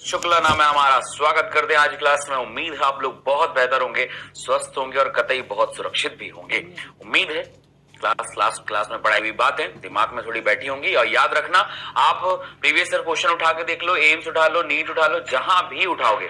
शुक्ला नाम है हमारा। स्वागत करते हैं आज क्लास में। उम्मीद है आप लोग बहुत बेहतर होंगे, स्वस्थ होंगे और कतई बहुत सुरक्षित भी होंगे। उम्मीद है क्लास लास्ट क्लास में पढ़ाई हुई बात है दिमाग में थोड़ी बैठी होंगी। और याद रखना, आप प्रीवियस ईयर क्वेश्चन उठा के देख लो, एम्स उठा लो, नीट उठा लो, जहाँ भी उठाओगे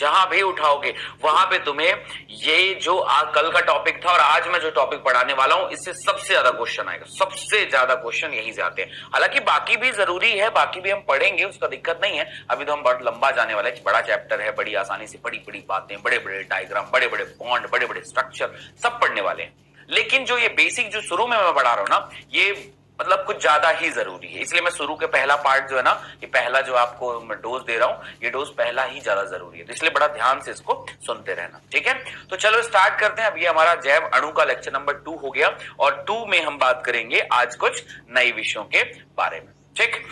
जहाँ भी उठाओगे वहाँ पे तुम्हें ये जो आ, कल का टॉपिक था और आज मैं जो टॉपिक पढ़ाने वाला हूँ इससे सबसे ज़्यादा क्वेश्चन आएगा। सबसे ज़्यादा क्वेश्चन यही से आते हैं। हालाँकि बाकी भी ज़रूरी है बाकी भी हम पढ़ेंगे उसका दिक्कत नहीं है। अभी तो हम बहुत लंबा जाने वाले बड़ा चैप्टर है बड़ी आसानी से बड़ी बड़ी बातें बड़े बड़े डायग्राम बड़े बड़े बॉन्ड बड़े बड़े स्ट्रक्चर सब पढ़ने वाले हैं। लेकिन जो ये बेसिक जो शुरू में मैं पढ़ा रहा हूँ ना ये मतलब कुछ ज़्यादा ही ज़रूरी है। इसलिए मैं शुरू के पहला पार्ट जो है ना, ये पहला जो आपको डोज दे रहा हूँ, ये डोज पहला ही ज़्यादा ज़रूरी है। तो इसलिए बड़ा ध्यान से इसको सुनते रहना, ठीक है? तो चलो स्टार्ट करते हैं। अब ये हमारा जैव अणु का लेक्चर नंबर टू हो गया और टू में हम बात करेंगे आज कुछ नए विषयों के बारे में, ठीक?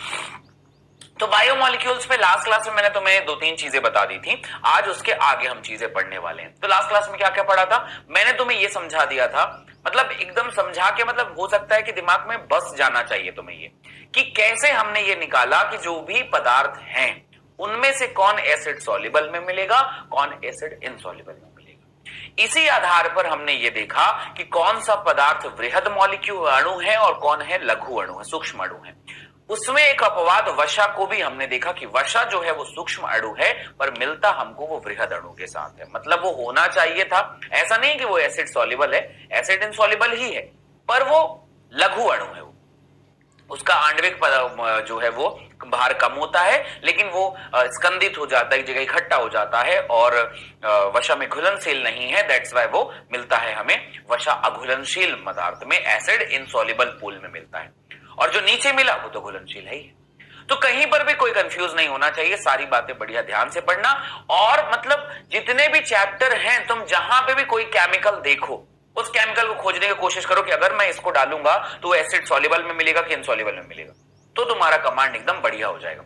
तो बायोमोलिक्यूल्स पे लास्ट क्लास में मैंने तुम्हें दो तीन चीज़ें बता दी थी। आज उसके आगे हम चीज़ें पढ़ने वाले हैं। तो लास्ट क्लास में क्या क्या पढ़ा था? मैंने तुम्हें यह समझा दिया था मतलब एकदम समझा के मतलब हो सकता है कि दिमाग में बस जाना चाहिए तुम्हें ये, कि कैसे हमने ये निकाला कि जो भी पदार्थ हैं, उनमें से कौन एसिड सॉल्युबल में मिलेगा, कौन एसिड इनसॉल्युबल में मिलेगा। इसी आधार पर हमने ये देखा कि कौन सा पदार्थ वृहद मॉलिक्यूल अणु है और कौन है लघु अणु है, सूक्ष्म अणु है। उसमें एक अपवाद वशा को भी हमने देखा कि वशा जो है वो सूक्ष्म अणु है, पर मिलता हमको वो वृहद अणु के साथ है। मतलब वो होना चाहिए था। ऐसा नहीं कि वो एसिड सॉल्युबल है। एसिड इनसॉल्युबल ही है, पर वो लघु अणु है वो। उसका आणविक जो है वो भार कम होता है, लेकिन वो स्कंदित हो जाता है जगह इकट्ठा हो जाता है, और वशा में घुलनशील नहीं है दैट्स वाई वो मिलता है हमें वशा अघुलनशील पदार्थ में एसिड इनसॉल्युबल पूल में मिलता है। और जो नीचे मिला, वो तो घुलनशील है ही। तो कहीं पर भी कोई कंफ्यूज नहीं होना चाहिए, सारी बातें बढ़िया ध्यान से पढ़ना। और मतलब जितने भी चैप्टर हैं, तुम जहाँ पे भी कोई केमिकल देखो, उस केमिकल को खोजने की कोशिश करो कि अगर मैं इसको डालूँगा तो एसिड सॉल्युबल में मिलेगा कि इनसॉल्युबल में मिलेगा। तो तुम्हारा कमांड एकदम बढ़िया हो जाएगा।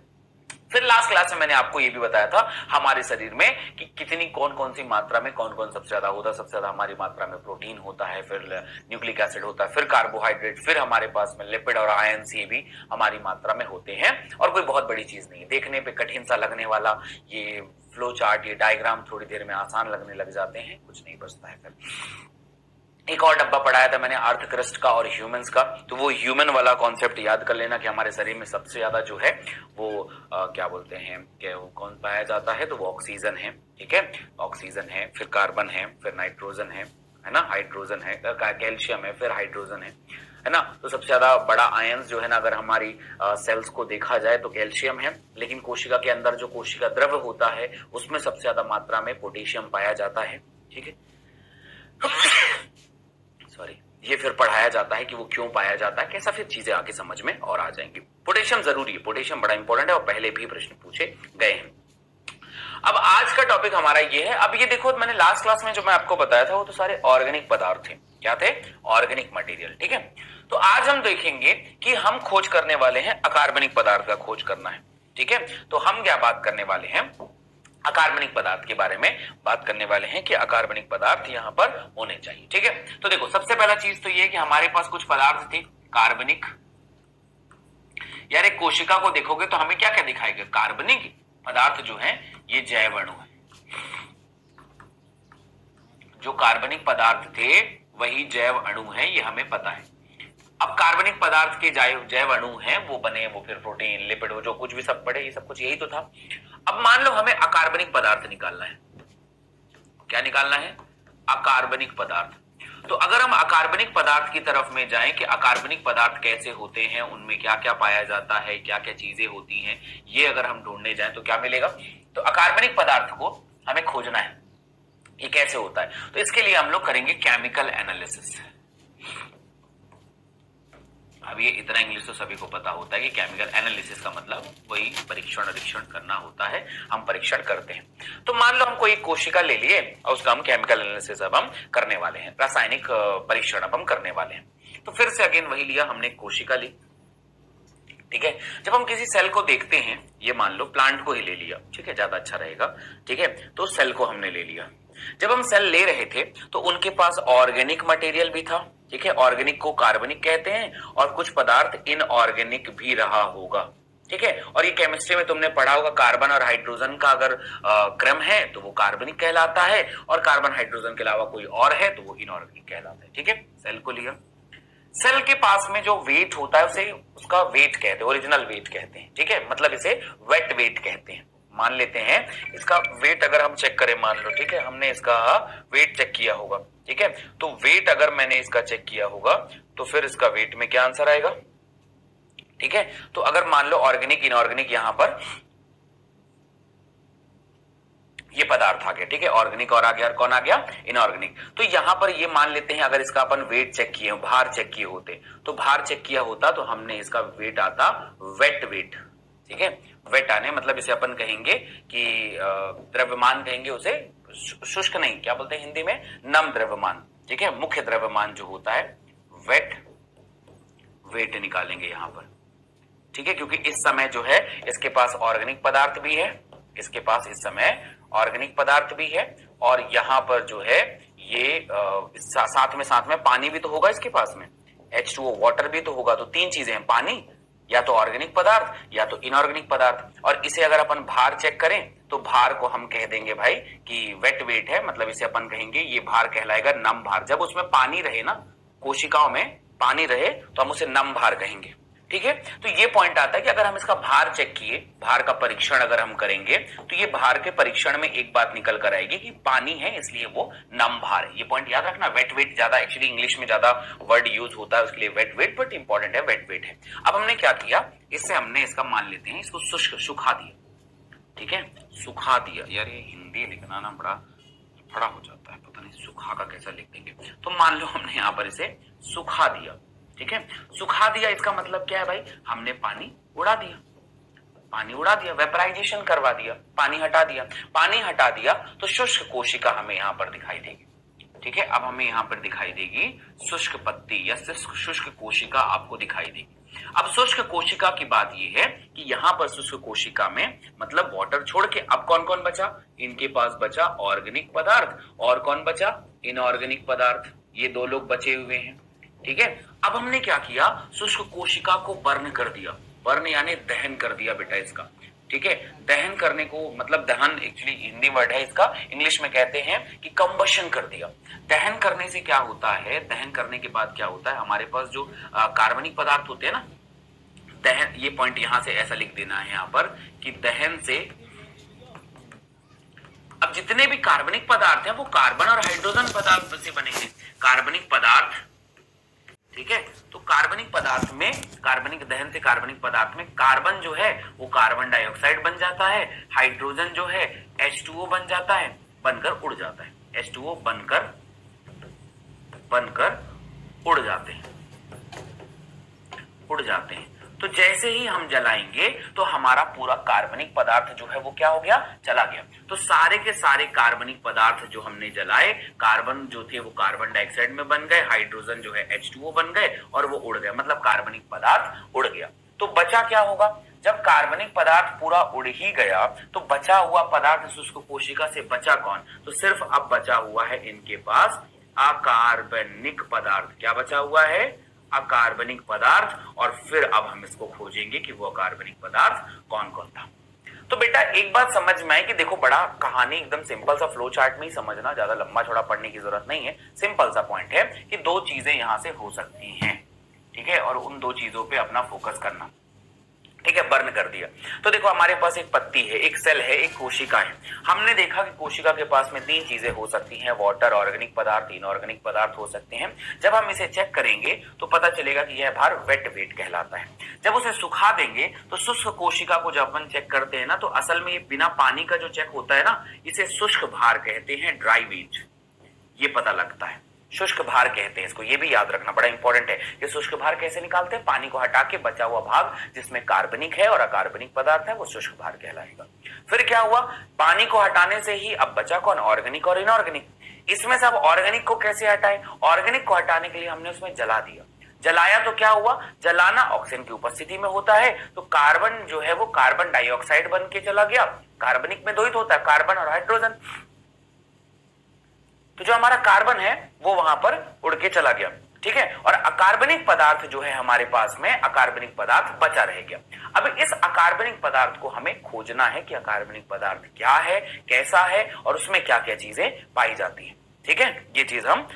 फिर लास्ट क्लास में मैंने आपको ये भी बताया था, हमारे शरीर में कि कितनी कौन कौन सी मात्रा में कौन कौन सबसे ज़्यादा होता है, सबसे ज़्यादा हमारी मात्रा में प्रोटीन होता है, फिर न्यूक्लिक एसिड होता है, फिर कार्बोहाइड्रेट फिर हमारे पास में लिपिड और आयन ये भी हमारी मात्रा में होते हैं। और कोई बहुत बड़ी चीज़ नहीं देखने पे कठिन सा लगने वाला ये फ्लो चार्ट ये डायग्राम थोड़ी देर में आसान लगने लग जाते हैं, कुछ नहीं बचता है फिर। एक और डब्बा पढ़ाया था मैंने अर्थ क्रस्ट का और ह्यूमंस का। तो वो ह्यूमन वाला कॉन्सेप्ट याद कर लेना कि हमारे शरीर में सबसे ज़्यादा जो है वो आ, क्या बोलते हैं कि वो कौन पाया जाता है? तो वो ऑक्सीजन है ठीक है? ऑक्सीजन है फिर कार्बन है फिर नाइट्रोजन है है ना? हाइड्रोजन है कैल्शियम है फिर हाइड्रोजन है है ना? तो सबसे ज़्यादा बड़ा आयंस जो है ना अगर हमारी आ, सेल्स को देखा जाए तो कैल्शियम है लेकिन कोशिका के अंदर जो कोशिका द्रव्य होता है उसमें सबसे ज़्यादा मात्रा में पोटेशियम पाया जाता है ठीक है? ये फिर पढ़ाया जाता है कि वो क्यों पाया जाता है, कैसा फिर चीज़ें आगे समझ में और आ जाएँगी। पोटेशियम ज़रूरी है, पोटेशियम बड़ा इंपॉर्टेंट है और पहले भी प्रश्न पूछे गए हैं। अब आज का टॉपिक हमारा ये है। अब ये देखो, मैंने लास्ट क्लास में जो मैं आपको बताया था, वो तो सारे ऑर्गेनिक पदार्थ थे क्या थे? ऑर्गेनिक मटेरियल ठीक है? तो आज हम देखेंगे कि हम खोज करने वाले हैं, अकार्बनिक पदार्थ का खोज करना है, ठीक है? तो हम क्या बात करने वाले हैं? अकार्बनिक पदार्थ के बारे में बात करने वाले हैं कि अकार्बनिक पदार्थ यहाँ पर होने चाहिए, ठीक है? तो देखो, सबसे पहला चीज़ तो ये कि हमारे पास कुछ पदार्थ थे, कार्बनिक। यार एक कोशिका को देखोगे तो हमें क्या क्या दिखाएगा कार्बनिक पदार्थ जो है, ये जैव अणु है। जो कार्बनिक पदार्थ थे, वही जैव अणु है, ये हमें पता है। अब कार्बनिक पदार्थ के जैव अणु हैं, वो बने, वो फिर प्रोटीन, लिपिड, वो जो कुछ भी सब पड़े, ये सब कुछ यही तो था। अब मान लो हमें अकार्बनिक पदार्थ निकालना है। क्या निकालना है? अकार्बनिक पदार्थ। तो अगर हम अकार्बनिक पदार्थ की तरफ़ में जाएँ कि अकार्बनिक पदार्थ कैसे होते हैं, उनमें क्या क्या पाया जाता है क्या क्या चीज़ें होती हैं, ये अगर हम ढूँढने जाएँ तो क्या मिलेगा? तो अकार्बनिक पदार्थ को हमें खोजना है। ये कैसे होता है? तो इसके लिए हम लोग करेंगे केमिकल एनालिसिस अब ये इतना इंग्लिश तो सभी को पता होता है कि केमिकल एनालिसिस का मतलब वही परीक्षण निरीक्षण करना होता है, हम परीक्षण करते हैं। तो मान लो हम कोई कोशिका ले लिए और उसका हम केमिकल एनालिसिस अब हम करने वाले हैं, रासायनिक परीक्षण अब हम करने वाले हैं। तो फिर से अगेन वही लिया, हमने कोशिका ली। ठीक है? जब हम किसी सेल को देखते हैं, ये मान लो प्लांट को ही ले लिया, ठीक है? ज़्यादा अच्छा रहेगा, ठीक है? तो सेल को हमने ले लिया। जब हम सेल ले रहे थे तो उनके पास ऑर्गेनिक मटेरियल भी था ठीक है ऑर्गेनिक को कार्बनिक कहते हैं, और कुछ पदार्थ इनऑर्गेनिक भी रहा होगा। ठीक है, और ये केमिस्ट्री में तुमने पढ़ा होगा कार्बन और हाइड्रोजन का अगर क्रम है तो वो कार्बनिक कहलाता है, और कार्बन हाइड्रोजन के अलावा कोई और है तो वो इनऑर्गेनिक कहलाता है। ठीक है सेल को लिया। सेल के पास में जो वेट होता है, उसे उसका वेट कहते हैं ओरिजिनल वेट कहते हैं। ठीक है मतलब इसे वेट वेट कहते हैं। मान लेते हैं, इसका वेट अगर हम चेक करें, मान लो, ठीक है, हमने इसका वेट चेक किया होगा। ठीक है? तो वेट अगर मैंने इसका चेक किया होगा तो फिर इसका वेट में क्या आंसर आएगा? ठीक है? तो अगर मान लो ऑर्गेनिक इनऑर्गेनिक यहाँ पर, ये पदार्थ आ गया, ठीक है? ऑर्गेनिक और आ गया, और कौन आ गया? इनऑर्गेनिक तो यहाँ पर ये मान लेते हैं, अगर इसका अपन वेट चेक किए भार चेक किए होते तो भार चेक किया होता तो हमने इसका वेट आता वेट वेट ठीक है? वेट आने मतलब इसे अपन कहेंगे कि द्रव्यमान कहेंगे उसे शुष्क नहीं क्या बोलते हैं हिंदी में? नम द्रव्यमान। ठीक है? मुख्य द्रव्यमान जो होता है वेट वेट निकालेंगे यहाँ पर। ठीक है? क्योंकि इस समय जो है इसके पास ऑर्गेनिक पदार्थ भी है इसके पास इस समय ऑर्गेनिक पदार्थ भी है और यहाँ पर जो है ये सा, साथ में साथ में पानी भी तो होगा इसके पास में। एच टू वाटर भी तो होगा तो तीन चीज़ें हैं पानी या तो ऑर्गेनिक पदार्थ, या तो इनऑर्गेनिक पदार्थ। और इसे अगर अपन भार चेक करें तो भार को हम कह देंगे भाई कि वेट वेट है मतलब इसे अपन कहेंगे ये भार कहलाएगा नम भार। जब उसमें पानी रहे ना, कोशिकाओं में पानी रहे तो हम उसे नम भार कहेंगे। ठीक है? तो ये पॉइंट आता है कि अगर हम इसका भार चेक किए, भार का परीक्षण अगर हम करेंगे तो ये भार के परीक्षण में एक बात निकल कर आएगी कि पानी है, इसलिए वो नम भार है। ये पॉइंट याद रखना वेट वेट ज़्यादा एक्चुअली इंग्लिश में ज़्यादा वर्ड यूज़ होता है, उसके लिए वेट वेट बट इंपॉर्टेंट है वेट वेट है। अब हमने क्या किया? इससे हमने इसका मान लेते हैं, इसको शुष्क, सुखा दिया। ठीक है? सुखा दिया। यार ये हिंदी लिखना ना बड़ा बड़ा हो जाता है, पता नहीं सुखा का कैसा लिख देंगे। तो मान लो हमने यहाँ पर इसे सुखा दिया। ठीक है? सुखा दिया, इसका मतलब क्या है भाई? हमने पानी उड़ा दिया। पानी उड़ा दिया वेपराइजेशन करवा दिया, पानी हटा दिया। पानी हटा दिया तो शुष्क कोशिका हमें यहाँ पर दिखाई देगी। ठीक है? अब हमें यहाँ पर दिखाई देगी शुष्क पत्ती या शुष्क कोशिका आपको दिखाई देगी। अब शुष्क कोशिका की बात यह है कि यहाँ पर शुष्क कोशिका में मतलब वाटर छोड़ के अब कौन कौन बचा? इनके पास बचा ऑर्गेनिक पदार्थ। और कौन बचा? इनऑर्गेनिक पदार्थ। ये दो लोग बचे हुए हैं। ठीक है? अब हमने क्या किया? शुष्क कोशिका को बर्न कर दिया। बर्न यानी दहन कर दिया बेटा इसका। ठीक है? दहन करने को मतलब दहन एक्चुअली हिंदी वर्ड है इसका। इंग्लिश में कहते हैं कि कंबशन कर दिया। दहन करने से क्या होता है? दहन करने के बाद क्या होता है? हमारे पास जो कार्बनिक पदार्थ होते हैं ना, दहन, ये पॉइंट यहाँ से ऐसा लिख देना है यहाँ पर कि दहन से अब जितने भी कार्बनिक पदार्थ हैं, वो कार्बन और हाइड्रोजन पदार्थ से बनेंगे कार्बनिक पदार्थ ठीक है? तो कार्बनिक पदार्थ में, कार्बनिक दहन से कार्बनिक पदार्थ में कार्बन जो है, वो कार्बन डाइऑक्साइड बन जाता है, हाइड्रोजन जो है H2O बन जाता है, बनकर उड़ जाता है। H2O बनकर बनकर उड़ जाते हैं। उड़ जाते हैं। तो जैसे ही हम जलाएँगे तो हमारा पूरा कार्बनिक पदार्थ जो है वो क्या हो गया? चला गया। तो सारे के सारे कार्बनिक पदार्थ जो हमने जलाए, कार्बन जो थे वो कार्बन डाइऑक्साइड में बन गए, हाइड्रोजन जो है एच बन गए और वो उड़ गए मतलब कार्बनिक पदार्थ उड़ गया। तो बचा क्या होगा? जब कार्बनिक पदार्थ पूरा उड़ ही गया तो बचा हुआ पदार्थ शुष्क कोशिका से बचा कौन? तो सिर्फ़ अब बचा हुआ है इनके पास अकार्बनिक पदार्थ। क्या बचा हुआ है? अकार्बनिक पदार्थ और फिर अब हम इसको खोजेंगे कि वो अकार्बनिक पदार्थ कौन कौन था। तो बेटा, एक बात समझ में आए कि देखो, बड़ा कहानी एकदम सिंपल सा फ्लो चार्ट में ही समझना ज़्यादा लंबा छोड़ा पढ़ने की ज़रूरत नहीं है। सिंपल सा पॉइंट है कि दो चीज़ें यहाँ से हो सकती हैं, ठीक है? और उन दो चीज़ों पे अपना फोकस करना। ठीक है, बर्न कर दिया। तो देखो, हमारे पास एक पत्ती है, एक सेल है, एक कोशिका है। हमने देखा कि कोशिका के पास में तीन चीज़ें हो सकती हैं वाटर ऑर्गेनिक पदार्थ इनऑर्गेनिक पदार्थ हो सकते हैं। जब हम इसे चेक करेंगे तो पता चलेगा कि यह भार वेट वेट कहलाता है। जब उसे सुखा देंगे तो शुष्क कोशिका को जब अपन चेक करते हैं ना तो असल में बिना पानी का जो चेक होता है ना, इसे शुष्क भार कहते हैं ड्राई वेट ये पता लगता है। शुष्क भार कहते हैं इसको, ये भी याद रखना बड़ा इंपॉर्टेंट है। ये शुष्क भार कैसे निकालते हैं? पानी को हटा के बचा हुआ भाग, जिसमें कार्बनिक है और अकार्बनिक पदार्थ है, वो शुष्क भार कहलाएगा। फिर क्या हुआ? पानी को हटाने से ही अब बचा कौन? ऑर्गेनिक और इनऑर्गेनिक इसमें से अब ऑर्गेनिक को कैसे हटाए? ऑर्गेनिक को हटाने के लिए हमने उसमें जला दिया। जलाया तो क्या हुआ? जलाना ऑक्सीजन की उपस्थिति में होता है तो कार्बन जो है वो कार्बन डाइऑक्साइड बन के चला गया। कार्बनिक में द्वैत होता है, कार्बन और हाइड्रोजन। तो जो हमारा कार्बन है, वो वहाँ पर उड़ के चला गया। ठीक है? और अकार्बनिक पदार्थ जो है हमारे पास में, अकार्बनिक पदार्थ बचा रह गया। अब इस अकार्बनिक पदार्थ को हमें खोजना है कि अकार्बनिक पदार्थ क्या है, कैसा है, और उसमें क्या क्या चीज़ें पाई जाती है। ठीक है? ये चीज़ हम,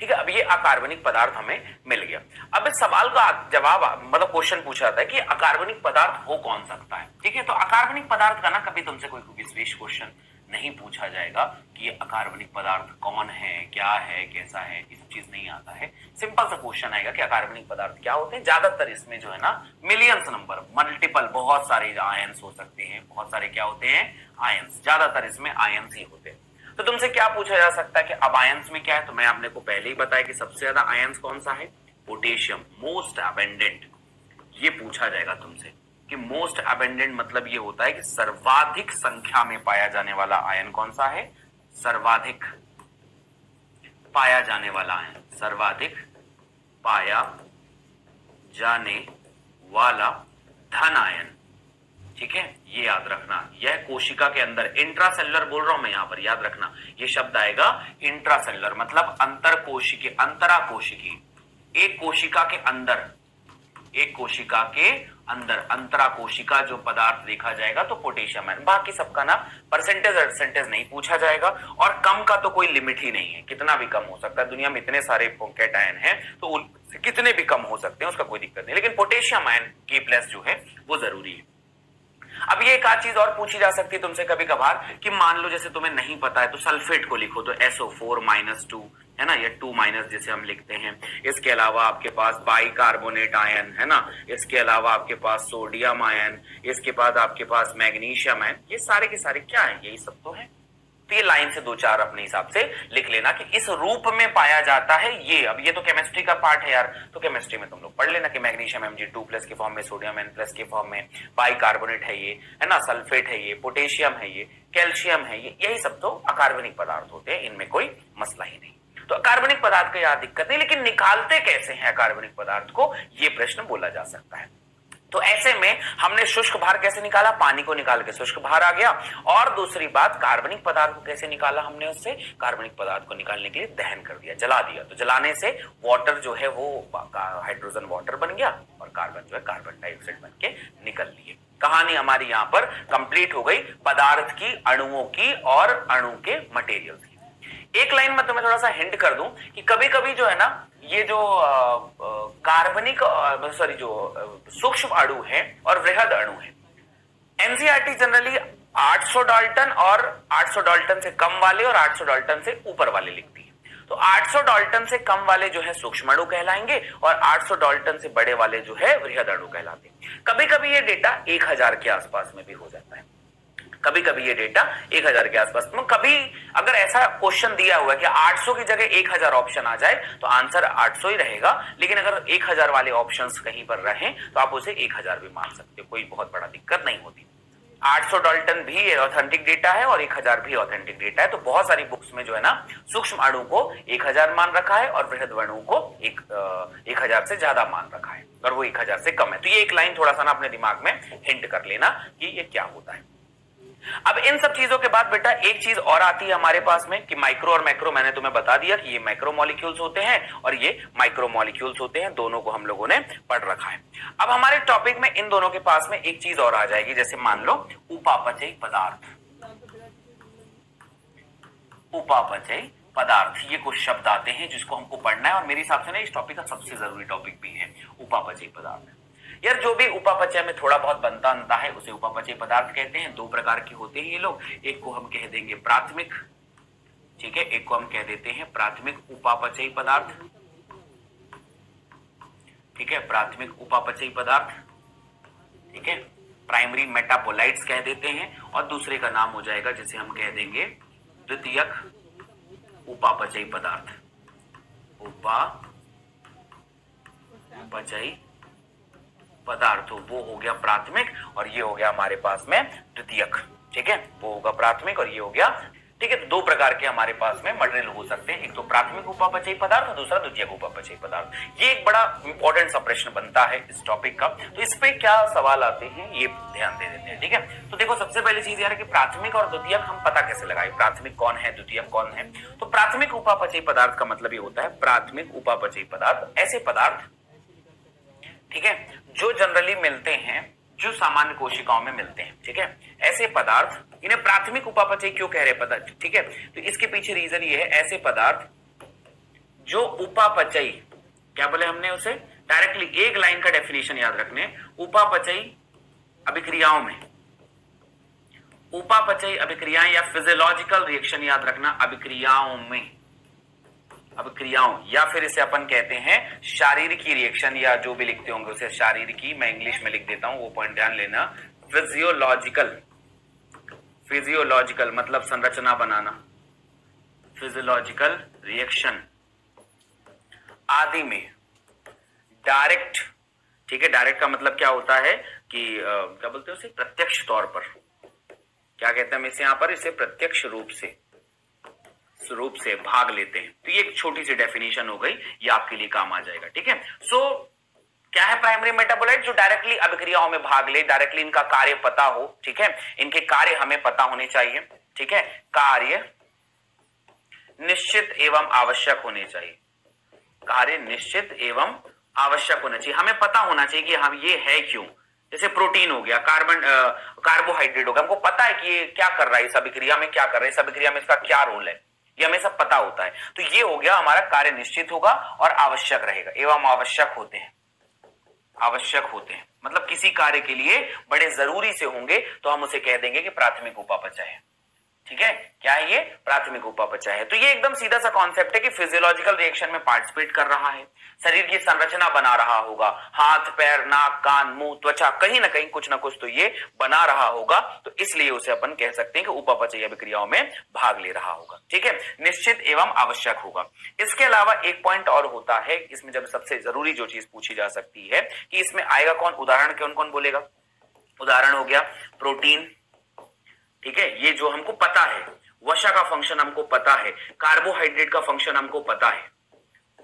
ठीक है? अब ये अकार्बनिक पदार्थ हमें मिल गया। अब इस सवाल का जवाब मतलब क्वेश्चन पूछा जाता है कि अकार्बनिक पदार्थ हो कौन सकता है? ठीक है? तो अकार्बनिक पदार्थ का ना, कभी तुमसे कोई विशेष क्वेश्चन नहीं पूछा जाएगा कि ये अकार्बनिक पदार्थ कौन है, क्या है, कैसा है, ये सब चीज़ नहीं आता है। सिंपल सा क्वेश्चन आएगा कि अकार्बनिक पदार्थ क्या होते हैं। ज़्यादातर इसमें जो है ना मिलियंस नंबर मल्टीपल बहुत सारे आयंस हो सकते हैं। बहुत सारे क्या होते हैं? आयंस ज़्यादातर इसमें आयंस ही होते हैं। तो तुमसे क्या पूछा जा सकता है कि अब आयंस में क्या है? तो मैं आपने को पहले ही बताया कि सबसे ज़्यादा आयंस कौन सा है? पोटेशियम मोस्ट अबेंडेंट ये पूछा जाएगा तुमसे। कि मोस्ट अबेंडेंट मतलब ये होता है कि सर्वाधिक संख्या में पाया जाने वाला आयन कौन सा है? सर्वाधिक पाया जाने वाला आयन सर्वाधिक पाया जाने वाला धन आयन ठीक है? ये याद रखना। यह कोशिका के अंदर इंट्रासेलुलर बोल रहा हूँ मैं यहाँ पर, याद रखना। ये शब्द आएगा इंट्रासेलुलर मतलब अंतर कोशिकी अंतरा कोशिकी एक कोशिका के अंदर, एक कोशिका के अंदर, अंतरा कोशिका जो पदार्थ देखा जाएगा तो पोटेशियम है। बाकी सबका ना परसेंटेज परसेंटेज नहीं पूछा जाएगा और कम का तो कोई लिमिट ही नहीं है। कितना भी कम हो सकता है, दुनिया में इतने सारे कैटायन है तो उन, कितने भी कम हो सकते हैं, उसका कोई दिक्कत नहीं। लेकिन पोटेशियम आयन के प्लस जो है, वो ज़रूरी है। अब ये एक आध चीज़ और पूछी जा सकती है तुमसे कभी कभार कि मान लो जैसे तुम्हें नहीं पता है तो सल्फेट को लिखो तो एसओ फोर माइनस टू है ना? या टू माइनस जिसे हम लिखते हैं। इसके अलावा आपके पास बाई कार्बोनेट आयन है ना? इसके अलावा आपके पास सोडियम आयन, इसके बाद आपके पास मैग्नीशियम आयन। ये सारे के सारे क्या है? यही सब तो है। तो ये लाइन से दो चार अपने हिसाब से लिख लेना कि इस रूप में पाया जाता है ये। अब ये तो केमिस्ट्री का पार्ट है यार। तो केमिस्ट्री में तुम लोग पढ़ लेना कि magnesium M G two plus के फॉर्म में सोडियम एन प्लस के फॉर्म में बाई कार्बोनेट है ये, है ना? सल्फेट है ये पोटेशियम है ये कैल्शियम है ये। यही सब तो अकार्बनिक पदार्थ होते हैं। इनमें कोई मसला ही नहीं। तो अकार्बनिक पदार्थ का यहाँ दिक्कत नहीं, लेकिन निकालते कैसे हैं कार्बनिक पदार्थ को? यह प्रश्न बोला जा सकता है। तो ऐसे में हमने शुष्क भार कैसे निकाला? पानी को निकाल के शुष्क भार आ गया। और दूसरी बात, कार्बनिक पदार्थ को कैसे निकाला हमने उससे? कार्बनिक पदार्थ को निकालने के लिए दहन कर दिया, जला दिया। तो जलाने से वाटर जो है वो हाइड्रोजन वाटर बन गया और कार्बन जो है कार्बन डाइऑक्साइड बन के निकल लिए। कहानी हमारी यहाँ पर कंप्लीट हो गई। पदार्थ की, अणुओं की और अणु के मटेरियल की। एक लाइन में तुम्हें थोड़ा सा हिंट कर दूँ कि कभी कभी जो है ना, ये जो कार्बनिक सॉरी जो सूक्ष्म अणु है और वृहद अणु है। एनसीआरटी जनरली 800 डाल्टन और 800 डाल्टन से कम वाले और 800 डाल्टन से ऊपर वाले लिखती है। तो 800 डाल्टन से कम वाले जो है सूक्ष्म अणु कहलाएँगे और 800 डाल्टन से बड़े वाले जो है वृहद अणु कहलाते हैं। कभी कभी ये डेटा 1000 के आसपास में भी हो जाता है। कभी कभी ये डेटा 1000 के आसपास। तो कभी अगर ऐसा क्वेश्चन दिया हुआ है कि 800 की जगह 1000 ऑप्शन आ जाए तो आंसर 800 ही रहेगा। लेकिन अगर 1000 वाले ऑप्शंस कहीं पर रहें तो आप उसे 1000 भी मान सकते हो। कोई बहुत बड़ा दिक्कत नहीं होती। 800 डॉल्टन भी ऑथेंटिक डेटा है और 1000 भी ऑथेंटिक डेटा है। तो बहुत सारी बुक्स में जो है ना, सूक्ष्म अणु को 1000 मान रखा है और वृहद अणु को एक एक हज़ार से ज़्यादा मान रखा है। और वो 1000 से कम है। तो ये एक लाइन थोड़ा सा ना अपने दिमाग में हिंट कर लेना कि ये क्या होता है। अब इन सब चीज़ों के बाद बेटा, एक चीज़ और आती है हमारे पास में कि माइक्रो और मैक्रो मैंने तुम्हें बता दिया कि ये माइक्रो मॉलिक्यूल्स होते हैं और ये माइक्रो मॉलिक्यूल्स होते हैं, दोनों को हम लोगों ने पढ़ रखा है। अब हमारे टॉपिक में इन दोनों के पास में एक चीज़ और आ जाएगी, जैसे मान लो उपापचय पदार्थ। उपापचय पदार्थ, ये कुछ शब्द आते हैं जिसको हमको पढ़ना है और मेरे हिसाब से ना इस टॉपिक का सबसे ज़रूरी टॉपिक भी है उपापचय पदार्थ। यार, जो भी उपापचय में थोड़ा बहुत बनता बनता है, उसे उपापचय पदार्थ कहते हैं। दो प्रकार के होते हैं ये लोग। एक को हम कह देंगे प्राथमिक, ठीक है? एक को हम कह देते हैं प्राथमिक उपापचय पदार्थ। ठीक है? प्राथमिक उपापचय पदार्थ। ठीक है? प्राइमरी मेटाबोलाइट्स कह देते हैं और दूसरे का नाम हो जाएगा, जिसे हम कह देंगे द्वितीयक उपापचय पदार्थ। उपापचय पदार्थ, वो हो गया प्राथमिक और ये हो गया हमारे पास में द्वितीयक। ठीक है? वो होगा प्राथमिक और ये हो गया, ठीक है? तो दो प्रकार के हमारे पास में मटेरियल हो सकते हैं। एक तो प्राथमिक उपापचयी पदार्थ और दूसरा द्वितीय उपापचयी पदार्थ। ये एक बड़ा इंपॉर्टेंट सा प्रश्न बनता है इस टॉपिक का। तो इस पे क्या सवाल आते हैं, ये ध्यान दे देते हैं, ठीक है? तो देखो, सबसे पहली चीज़ यार कि प्राथमिक और द्वितीय हम पता कैसे लगाए? प्राथमिक कौन है द्वितीय कौन है? तो प्राथमिक उपापचयी पदार्थ का मतलब ये होता है, प्राथमिक उपापचयी पदार्थ। ऐसे पदार्थ ठीक है? जो जनरली मिलते हैं, जो सामान्य कोशिकाओं में मिलते हैं, ठीक है? ऐसे पदार्थ, इन्हें प्राथमिक उपापचय क्यों कह रहे पदार्थ? ठीक है? तो इसके पीछे रीजन ये है, ऐसे पदार्थ, जो उपापचयी, क्या बोले हमने उसे? डायरेक्टली एक लाइन का डेफिनेशन याद रखने। उपापचयी अभिक्रियाओं में। उपापचयी अभिक्रियाएँ या फिजियोलॉजिकल रिएक्शन याद रखना अभिक्रियाओं में। अभिक्रियाओं या फिर इसे अपन कहते हैं शारीरिकी रिएक्शन या जो भी लिखते होंगे उसे शारीरिकी, मैं इंग्लिश में लिख देता हूँ, वो पॉइंट ध्यान लेना। फिजियोलॉजिकल फिजियोलॉजिकल मतलब संरचना बनाना। फिजियोलॉजिकल रिएक्शन आदि में। डायरेक्ट ठीक है डायरेक्ट का मतलब क्या होता है कि क्या बोलते हैं उसे? प्रत्यक्ष तौर पर। क्या कहते हैं हम इसे यहाँ पर? इसे प्रत्यक्ष रूप से। रूप से भाग लेते हैं। तो ये एक छोटी सी डेफिनेशन हो गई, ये आपके लिए काम आ जाएगा, ठीक है? सो क्या है प्राइमरी मेटाबोलाइट जो डायरेक्टली अभिक्रियाओं में भाग ले डायरेक्टली इनका कार्य पता हो, ठीक है? इनके कार्य हमें पता होने चाहिए, ठीक है? कार्य निश्चित एवं आवश्यक होने चाहिए। कार्य निश्चित एवं आवश्यक होना चाहिए। हमें पता होना चाहिए कि हम ये है क्यों। जैसे प्रोटीन हो गया, कार्बन कार्बोहाइड्रेट हो गया, हमको पता है कि ये क्या कर रहा है, इस अभिक्रिया में क्या कर रहा है, इस अभिक्रिया में इसका क्या रोल है। ये हमें सब पता होता है। तो ये हो गया हमारा कार्य निश्चित होगा और आवश्यक रहेगा। एवं आवश्यक होते हैं। आवश्यक होते हैं। मतलब किसी कार्य के लिए बड़े ज़रूरी से होंगे तो हम उसे कह देंगे कि प्राथमिक उपापचय। है ठीक है? क्या है ये? प्राथमिक उपापचय है। तो ये एकदम सीधा सा कॉन्सेप्ट है कि फिजियोलॉजिकल रिएक्शन में पार्टिसिपेट कर रहा है। शरीर की संरचना बना रहा होगा। हाथ, पैर, नाक, कान, मुँह, त्वचा, कहीं ना कहीं कुछ ना कुछ तो ये बना रहा होगा। तो इसलिए उसे अपन कह सकते हैं कि उपापचय अभिक्रियाओं में भाग ले रहा होगा। ठीक है? निश्चित एवं आवश्यक होगा। इसके अलावा एक पॉइंट और होता है, इसमें जब सबसे ज़रूरी जो चीज़ पूछी जा सकती है कि इसमें आएगा कौन? उदाहरण कौन कौन बोलेगा? उदाहरण हो गया, प्रोटीन। ठीक है? ये जो हमको पता है वशा का फ़ंक्शन हमको पता है कार्बोहाइड्रेट का फ़ंक्शन हमको पता है।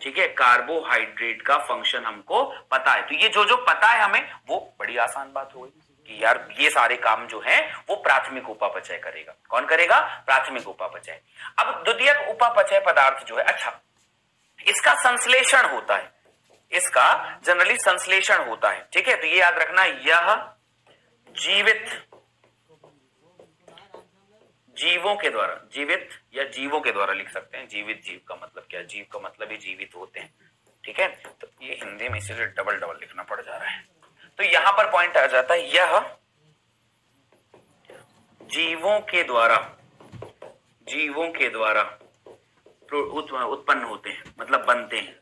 ठीक है? कार्बोहाइड्रेट का फ़ंक्शन हमको पता है। तो ये जो जो पता है हमें, वो बड़ी आसान बात हो गई कि यार ये सारे काम जो है, वो प्राथमिक उपापचय करेगा। कौन करेगा? प्राथमिक उपापचय। अब द्वितीय उपापचय पदार्थ जो है अच्छा इसका संश्लेषण होता है। इसका जनरली संश्लेषण होता है। ठीक है? तो ये याद रखना, यह जीवित जीवों के द्वारा, जीवित या जीवों के द्वारा लिख सकते हैं। जीवित जीव का मतलब क्या? जीव का मतलब ही जीवित होते हैं। ठीक है? तो ये हिंदी में इसीलिए डबल डबल लिखना पड़ जा रहा है। तो यहाँ पर पॉइंट आ जाता है, यह जीवों के द्वारा, जीवों के द्वारा उत्पन्न होते हैं मतलब बनते हैं।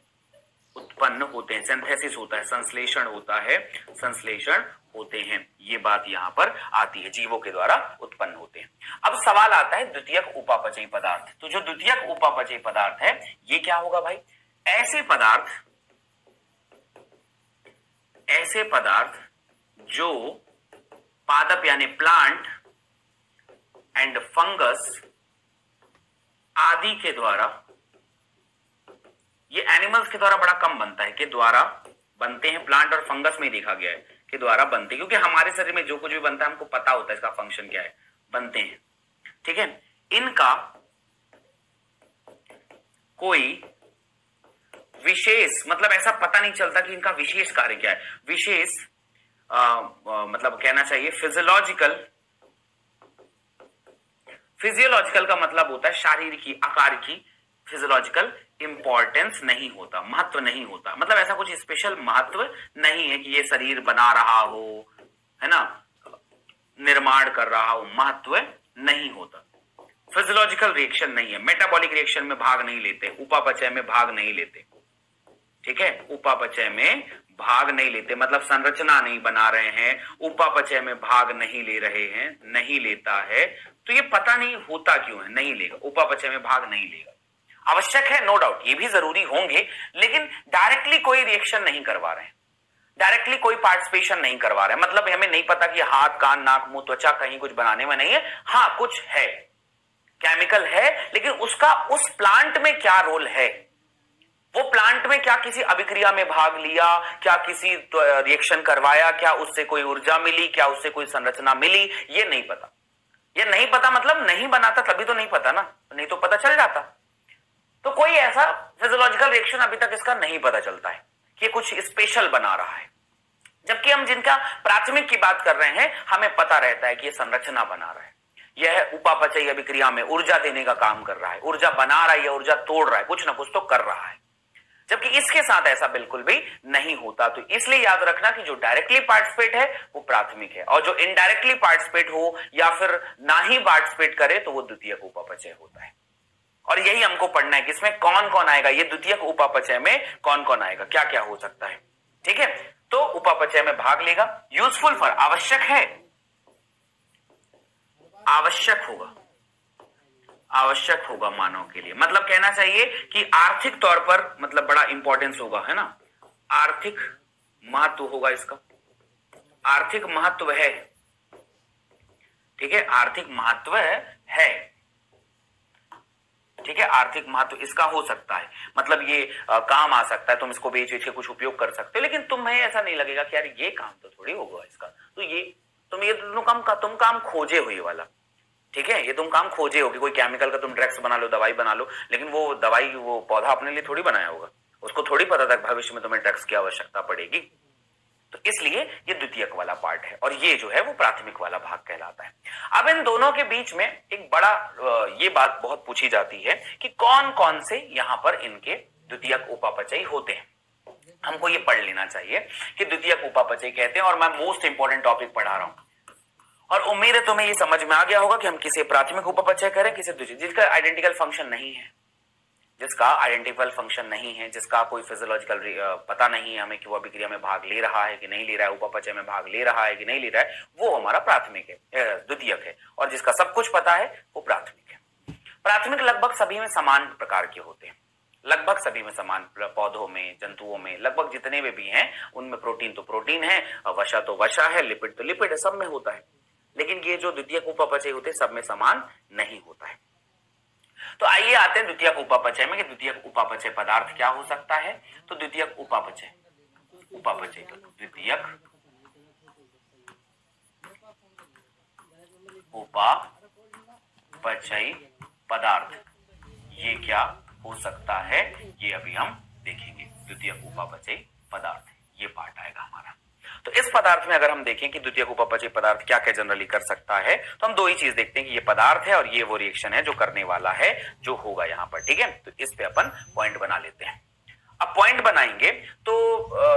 उत्पन्न होते हैं सिंथेसिस होता है, संश्लेषण होता है, संश्लेषण होते हैं। ये बात यहाँ पर आती है, जीवों के द्वारा उत्पन्न होते हैं। अब सवाल आता है द्वितीयक उपापचयी पदार्थ। तो जो द्वितीयक उपापचयी पदार्थ है, ये क्या होगा भाई? ऐसे पदार्थ ऐसे पदार्थ जो पादप यानी प्लांट एंड फंगस आदि के द्वारा, ये एनिमल्स के द्वारा बड़ा कम बनता है, के द्वारा बनते हैं। प्लांट और फंगस में देखा गया है। के द्वारा बनते क्योंकि हमारे शरीर में जो कुछ भी बनता है, हमको पता होता है इसका फ़ंक्शन क्या है। बनते हैं। ठीक है? इनका कोई विशेष मतलब ऐसा पता नहीं चलता कि इनका विशेष कार्य क्या है। विशेष मतलब कहना चाहिए फिजियोलॉजिकल फिजियोलॉजिकल का मतलब होता है शारीरिक आकार की फिजियोलॉजिकल इंपॉर्टेंस नहीं होता, महत्व नहीं होता। मतलब ऐसा कुछ स्पेशल महत्व नहीं है कि ये शरीर बना रहा हो, है ना? निर्माण कर रहा हो, महत्व नहीं होता। फिजियोलॉजिकल रिएक्शन नहीं है। मेटाबॉलिक रिएक्शन में भाग नहीं लेते, उपापचय में भाग नहीं लेते। ठीक है? उपापचय में भाग नहीं लेते मतलब संरचना नहीं बना रहे हैं, उपापचय में भाग नहीं ले रहे हैं, नहीं लेता है। तो ये पता नहीं होता क्यों है, नहीं लेगा। उपापचय में भाग नहीं लेगा। आवश्यक है नो डाउट ये भी ज़रूरी होंगे, लेकिन डायरेक्टली कोई रिएक्शन नहीं करवा रहे डायरेक्टली कोई पार्टिसिपेशन नहीं करवा रहे मतलब हमें नहीं पता कि हाथ, कान, नाक, मुँह, त्वचा कहीं कुछ बनाने में नहीं है। हाँ कुछ है। केमिकल है, लेकिन उसका उस प्लांट में क्या रोल है? वो प्लांट में क्या किसी अभिक्रिया में भाग लिया, क्या किसी रिएक्शन करवाया, क्या उससे कोई ऊर्जा मिली, क्या उससे कोई संरचना मिली, ये नहीं पता। ये नहीं पता मतलब नहीं बनाता तभी तो नहीं पता ना। नहीं तो पता चल जाता। तो कोई ऐसा फिजियोलॉजिकल रिएक्शन अभी तक इसका नहीं पता चलता है कि कुछ स्पेशल बना रहा है। जबकि हम जिनका प्राथमिक की बात कर रहे हैं, हमें पता रहता है कि यह संरचना बना रहा है। यह उपापचय अभिक्रिया में ऊर्जा देने का काम कर रहा है। ऊर्जा बना रहा है या ऊर्जा तोड़ रहा है, कुछ ना कुछ तो कर रहा है। जबकि इसके साथ ऐसा बिल्कुल भी नहीं होता। तो इसलिए याद रखना कि जो डायरेक्टली पार्टिसिपेट है, वो प्राथमिक है। और जो इनडायरेक्टली पार्टिसिपेट हो या फिर ना ही पार्टिसिपेट करे तो वो द्वितीय उपापचय होता है। और यही हमको पढ़ना है कि इसमें कौन कौन आएगा? ये द्वितीय उपापचय में कौन कौन आएगा? क्या क्या हो सकता है? ठीक है? तो उपापचय में भाग लेगा। यूजफुल फॉर आवश्यक है? आवश्यक होगा। आवश्यक होगा मानव के लिए। मतलब कहना चाहिए कि आर्थिक तौर पर मतलब बड़ा इंपॉर्टेंस होगा, है ना? आर्थिक महत्व होगा इसका। आर्थिक महत्व है। ठीक है? आर्थिक महत्व है। ठीक है? आर्थिक महत्व तो इसका हो सकता है। मतलब ये आ, काम आ सकता है तुम इसको बेच बेच के कुछ उपयोग कर सकते हो लेकिन तुम्हें ऐसा नहीं लगेगा कि यार ये काम तो थोड़ी होगा इसका। तो ये तुम ये तुम काम का तुम काम खोजे हुए वाला। ठीक है? ये तुम काम खोजे हो कि कोई केमिकल का तुम ड्रग्स बना लो दवाई बना लो लेकिन वो दवाई वो पौधा अपने लिए थोड़ी बनाया होगा। उसको थोड़ी पता था भविष्य में तुम्हें ड्रग्स की आवश्यकता पड़ेगी। तो इसलिए ये द्वितीयक वाला पार्ट है और ये जो है वो प्राथमिक वाला भाग कहलाता है। अब इन दोनों के बीच में एक बड़ा ये बात बहुत पूछी जाती है कि कौन कौन से यहाँ पर इनके द्वितीयक उपापचयी होते हैं। हमको ये पढ़ लेना चाहिए कि द्वितीयक उपापचय कहते हैं और मैं मोस्ट इंपॉर्टेंट टॉपिक पढ़ा रहा हूँ। और उम्मीद है तुम्हें ये समझ में आ गया होगा कि हम किसे प्राथमिक उपपचय करें, किसे द्वितीय जिसका आइडेंटिकल फ़ंक्शन नहीं है। जिसका आइडेंटिकल फ़ंक्शन नहीं है, जिसका कोई फिजियोलॉजिकल पता नहीं है हमें कि वो अभिक्रिया में भाग ले रहा है कि नहीं ले रहा है, उपपचय में भाग ले रहा है कि नहीं ले रहा है, वो हमारा प्राथमिक है द्वितीयक है। और जिसका सब कुछ पता है, वो प्राथमिक है। प्राथमिक लगभग सभी में समान प्रकार के होते हैं। लगभग सभी में समान पौधों में, जंतुओं में, लगभग जितने में भी हैं, उनमें प्रोटीन तो प्रोटीन है वशा तो वशा है लिपिड तो लिपिड है, सब में होता है। लेकिन ये जो द्वितीय उपापचय होते सब में समान नहीं होता है। तो आइए आते हैं द्वितीय उपापचय में द्वितीय उपापचय पदार्थ क्या हो सकता है? तो द्वितीय उपापचय। उपापचय तो द्वितीय उपापचय पदार्थ। ये क्या हो सकता है? ये अभी हम देखेंगे। द्वितीय उपापचय पदार्थ। ये पार्ट आएगा हमारा। तो इस पदार्थ में अगर हम देखें कि द्वितीय उपपचय पदार्थ क्या क्या जनरली कर सकता है तो हम दो ही चीज़ देखते हैं कि ये पदार्थ है और ये वो रिएक्शन है जो करने वाला है, जो होगा यहाँ पर, ठीक है? तो इस पे अपन पॉइंट बना लेते हैं। अब पॉइंट बनाएँगे तो